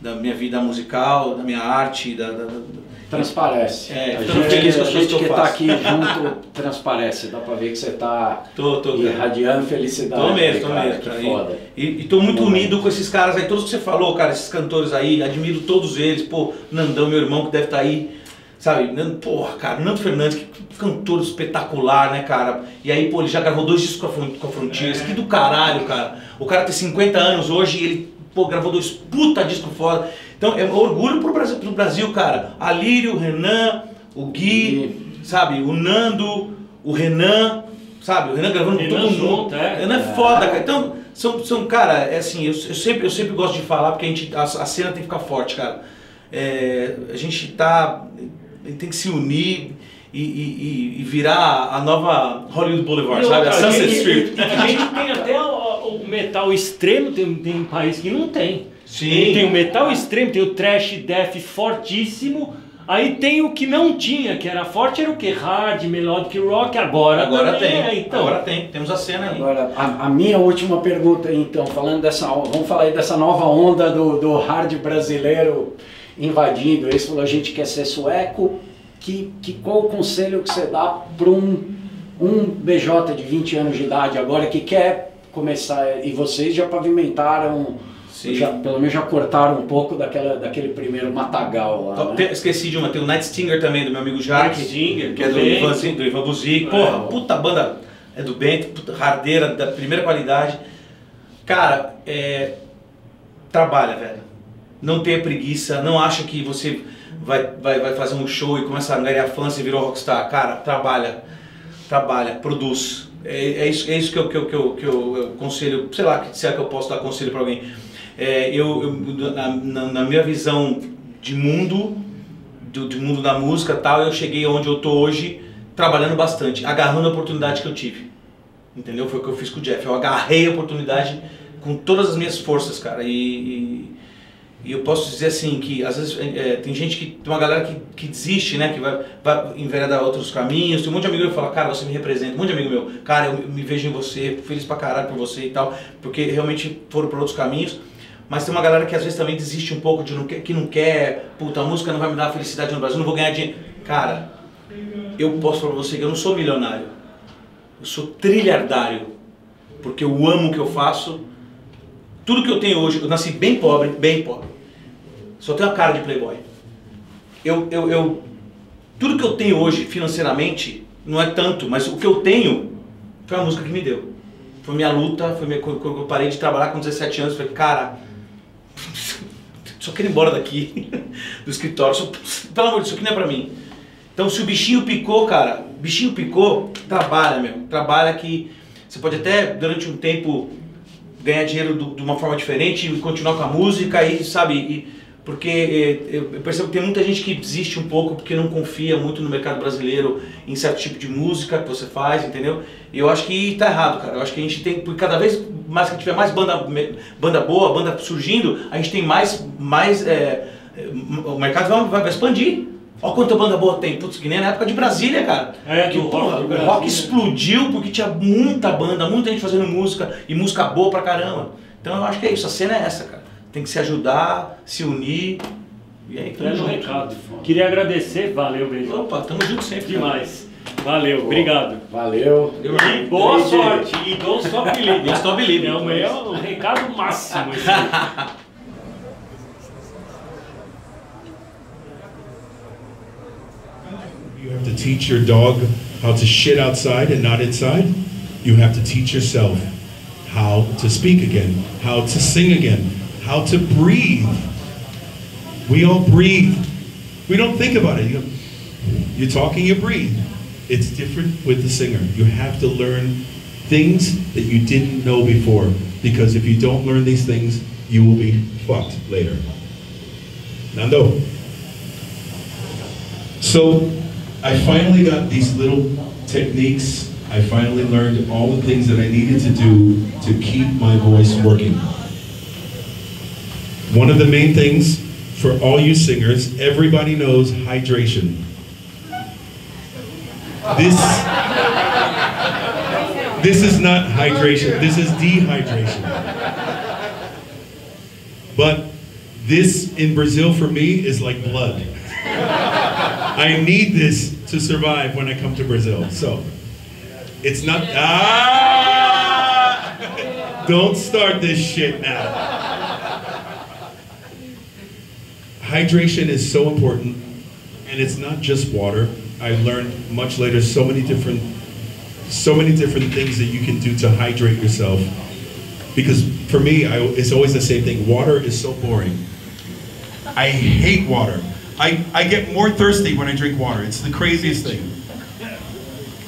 da minha vida musical, da minha arte, da, da- da- Transparece. É, a gente, feliz com a gente que tá aqui junto transparece. Dá pra ver que você tá Tô, tô, cara. irradiando felicidade. Tô mesmo, tô cara, mesmo. Cara. foda. E, e tô muito unido com esses caras aí, todos que você falou, cara, esses cantores aí, admiro todos eles. Pô, Nandão, meu irmão, que deve estar aí, sabe? Nando, porra, cara, Nando Fernandes, que cantor espetacular, né, cara? E aí, pô, ele já gravou dois discos com a, Frontiers, que do caralho, cara. O cara tem 50 anos hoje e ele, pô, gravou dois puta disco foda. Então, é um orgulho pro Brasil, pro Brasil cara. Alírio, o Renan, o Gui, sabe? O Nando, o Renan, sabe? O Renan gravando com Renan todo mundo. junto, é. Renan é foda, cara. Então, são, são cara, é assim, eu, eu sempre, eu sempre gosto de falar porque a, gente, a, a cena tem que ficar forte, cara. É, a gente tá. Tem que se unir e, e- e- e virar a nova Hollywood Boulevard, sabe? A Sunset gente- Strip. A gente tem até o, o metal extremo, tem, tem país que não tem. Sim. Tem o metal extremo, tem o trash death fortíssimo. Aí tem o que não tinha, que era forte, era o que? Hard, melodic rock, agora, Agora tem. é, então. Agora tem. Temos a cena aí. Agora, a, a minha última pergunta, então, falando dessa, vamos falar aí dessa nova onda do, do hard brasileiro invadindo. Esse falou, a gente quer ser sueco. Que, que qual o conselho que você dá para um, um BJ de 20 anos de idade agora que quer começar? E vocês já pavimentaram, já, pelo menos já cortaram um pouco daquela, daquele primeiro matagal lá. Né? tem- Esqueci de uma, tem o Night Stinger também, do meu amigo Jaque. Night Stinger, que é do. Ivan, do Ivan Buzik. É. Porra, puta banda é do Bento, puta hardeira, da primeira qualidade. Cara, é, trabalha, velho. Não tenha preguiça, não acha que você vai, vai, vai fazer um show e começa a angariar fãs e virou rockstar. Cara, trabalha, trabalha, produz. É, é isso, é isso que, eu, que, eu, que, eu, que eu, conselho, sei lá, se é que eu posso dar conselho para alguém. É, eu, eu na, na, na, minha visão de mundo, do, de mundo da música tal, eu cheguei onde eu tô hoje trabalhando bastante, agarrando a oportunidade que eu tive. Entendeu? Foi o que eu fiz com o Jeff. Eu agarrei a oportunidade com todas as minhas forças, cara. E, e, e eu posso dizer assim que às vezes é, tem gente que tem uma galera que, que desiste, né? Que vai, vai enveredar outros caminhos. Tem um monte de amigo que fala, cara, você me representa. Um monte de amigo meu, cara, eu me vejo em você, feliz pra caralho por você e tal, porque realmente foram por outros caminhos. Mas tem uma galera que às vezes também desiste um pouco de não, que não quer, puta, a música não vai me dar felicidade no Brasil, não vou ganhar dinheiro. Cara, eu posso falar pra você que eu não sou milionário. Eu sou trilhardário. Porque eu amo o que eu faço. Tudo que eu tenho hoje, eu nasci bem pobre, bem pobre. Só tenho a cara de playboy. Eu, eu, eu, tudo que eu tenho hoje financeiramente não é tanto, mas o que eu tenho foi a música que me deu. Foi minha luta, foi minha, quando eu parei de trabalhar com 17 anos, falei, cara, [laughs] só quero ir embora daqui, [laughs] do escritório, só, pelo amor de Deus, isso aqui não é pra mim. Então se o bichinho picou, cara, bichinho picou, trabalha, meu. Trabalha que você pode até durante um tempo ganhar dinheiro do, de uma forma diferente e continuar com a música e sabe, e, porque é, eu percebo que tem muita gente que desiste um pouco porque não confia muito no mercado brasileiro em certo tipo de música que você faz, entendeu? E eu acho que tá errado, cara. Eu acho que a gente tem, porque cada vez mais que tiver mais banda, banda boa, banda surgindo, a gente tem mais, mais é, o mercado vai, vai expandir. Olha quanta banda boa tem. Putz, que nem na época de Brasília, cara. É, que, porra, rock, o rock explodiu porque tinha muita banda, muita gente fazendo música e música boa pra caramba. Então eu acho que é isso, a cena é essa, cara. Tem que se ajudar, se unir. E aí, tamo junto. recado. Queria agradecer, valeu, beijo. Opa, tamo junto sempre. Demais. Valeu, obrigado. Valeu. E boa sorte. E don't stop [laughs] believing. Don't stop believing. É, é o recado máximo. [laughs] You have to teach your dog how to shit outside and not inside. You have to teach yourself how to speak again, how to sing again, how to breathe. We all breathe. We don't think about it. You're talking, you breathe. It's different with the singer. You have to learn things that you didn't know before. Because if you don't learn these things, you will be fucked later. Nando. So I finally got these little techniques. I finally learned all the things that I needed to do to keep my voice working. One of the main things for all you singers, everybody knows hydration. This, this is not hydration, this is dehydration. But this in Brazil for me is like blood. [laughs] I need this to survive when I come to Brazil. So it's not. Ah! Don't start this shit now. Hydration is so important, and it's not just water. I learned much later so many different, so many different things that you can do to hydrate yourself. Because for me, I, it's always the same thing. Water is so boring. I hate water. I, I get more thirsty when I drink water. It's the craziest thing.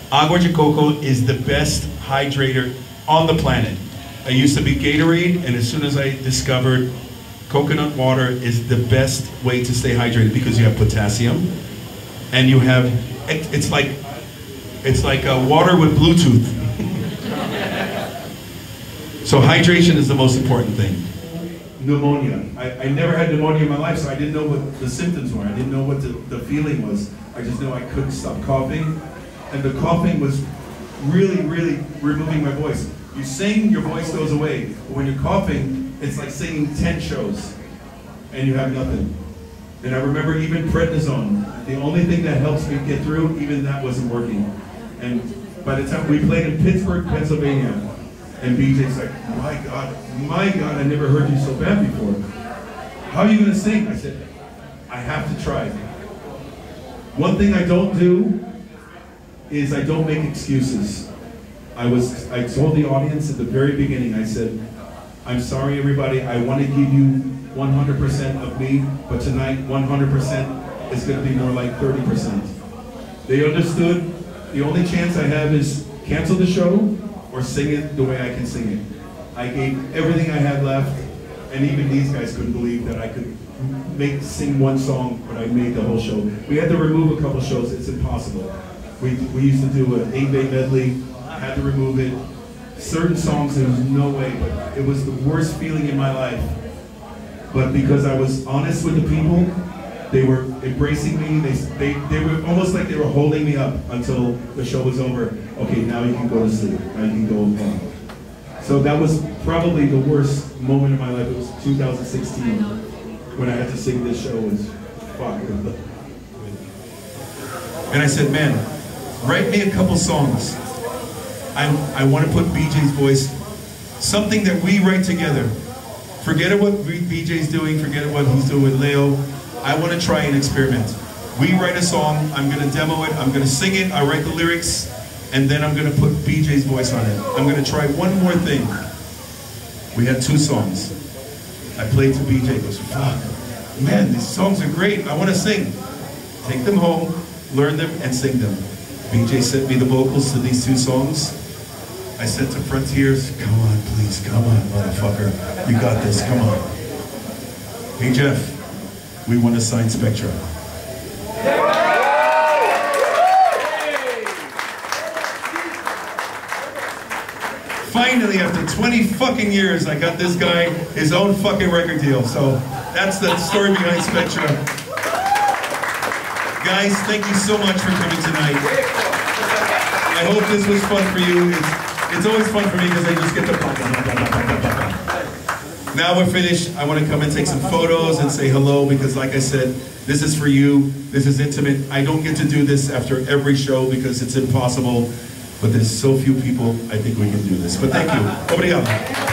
Agua de Coco is the best hydrator on the planet. I used to be Gatorade, and as soon as I discovered coconut water is the best way to stay hydrated because you have potassium, and you have, it, it's like, it's like uh, water with Bluetooth. [laughs] so hydration is the most important thing pneumonia. I, I never had pneumonia in my life, so I didn't know what the symptoms were. I didn't know what the, the feeling was. I just know I couldn't stop coughing. And the coughing was really, really removing my voice. You sing, your voice goes away. But when you're coughing, it's like singing 10 shows and you have nothing. And I remember even prednisone, the only thing that helps me get through, even that wasn't working. And by the time we played in Pittsburgh, Pennsylvania, and BJ's like, my God, my God, I never heard you so bad before. How are you going to sing? I said, I have to try. One thing I don't do is I don't make excuses. I was, I told the audience at the very beginning, I said, I'm sorry everybody, I want to give you 100% of me, but tonight 100% is going to be more like 30%. They understood the only chance I have is cancel the show or sing it the way I can sing it. I gave everything I had left, and even these guys couldn't believe that I could make sing one song, but I made the whole show. We had to remove a couple shows. It's impossible. We, we used to do an eight-day medley. Had to remove it. Certain songs, there was no way, but it was the worst feeling in my life. But because I was honest with the people, they were embracing me. They, they, they were almost like they were holding me up until the show was over. Okay, now you can go to sleep. Now you can go home. So that was probably the worst moment of my life. It was 2016 when I had to sing this show. Was fuck. And I said, man, write me a couple songs. I, I want to put BJ's voice, something that we write together. Forget what BJ's doing, forget what he's doing with Leo. I want to try and experiment. We write a song, I'm going to demo it, I'm going to sing it, I write the lyrics, and then I'm going to put BJ's voice on it. I'm going to try one more thing. We had two songs. I played to BJ, goes, fuck, man, these songs are great, I want to sing. Take them home, learn them, and sing them. BJ sent me the vocals to these two songs. I said to Frontiers, come on, please, come on, motherfucker. You got this, come on. Hey, Jeff, we want to sign Spectra. Finally, after 20 fucking years, I got this guy his own fucking record deal. So that's the story behind Spectra. Guys, thank you so much for coming tonight. I hope this was fun for you. It's, it's always fun for me because I just get to... Now we're finished. I want to come and take some photos and say hello because like I said, this is for you. This is intimate. I don't get to do this after every show because it's impossible. But there's so few people, I think we can do this. But thank you. Obrigado.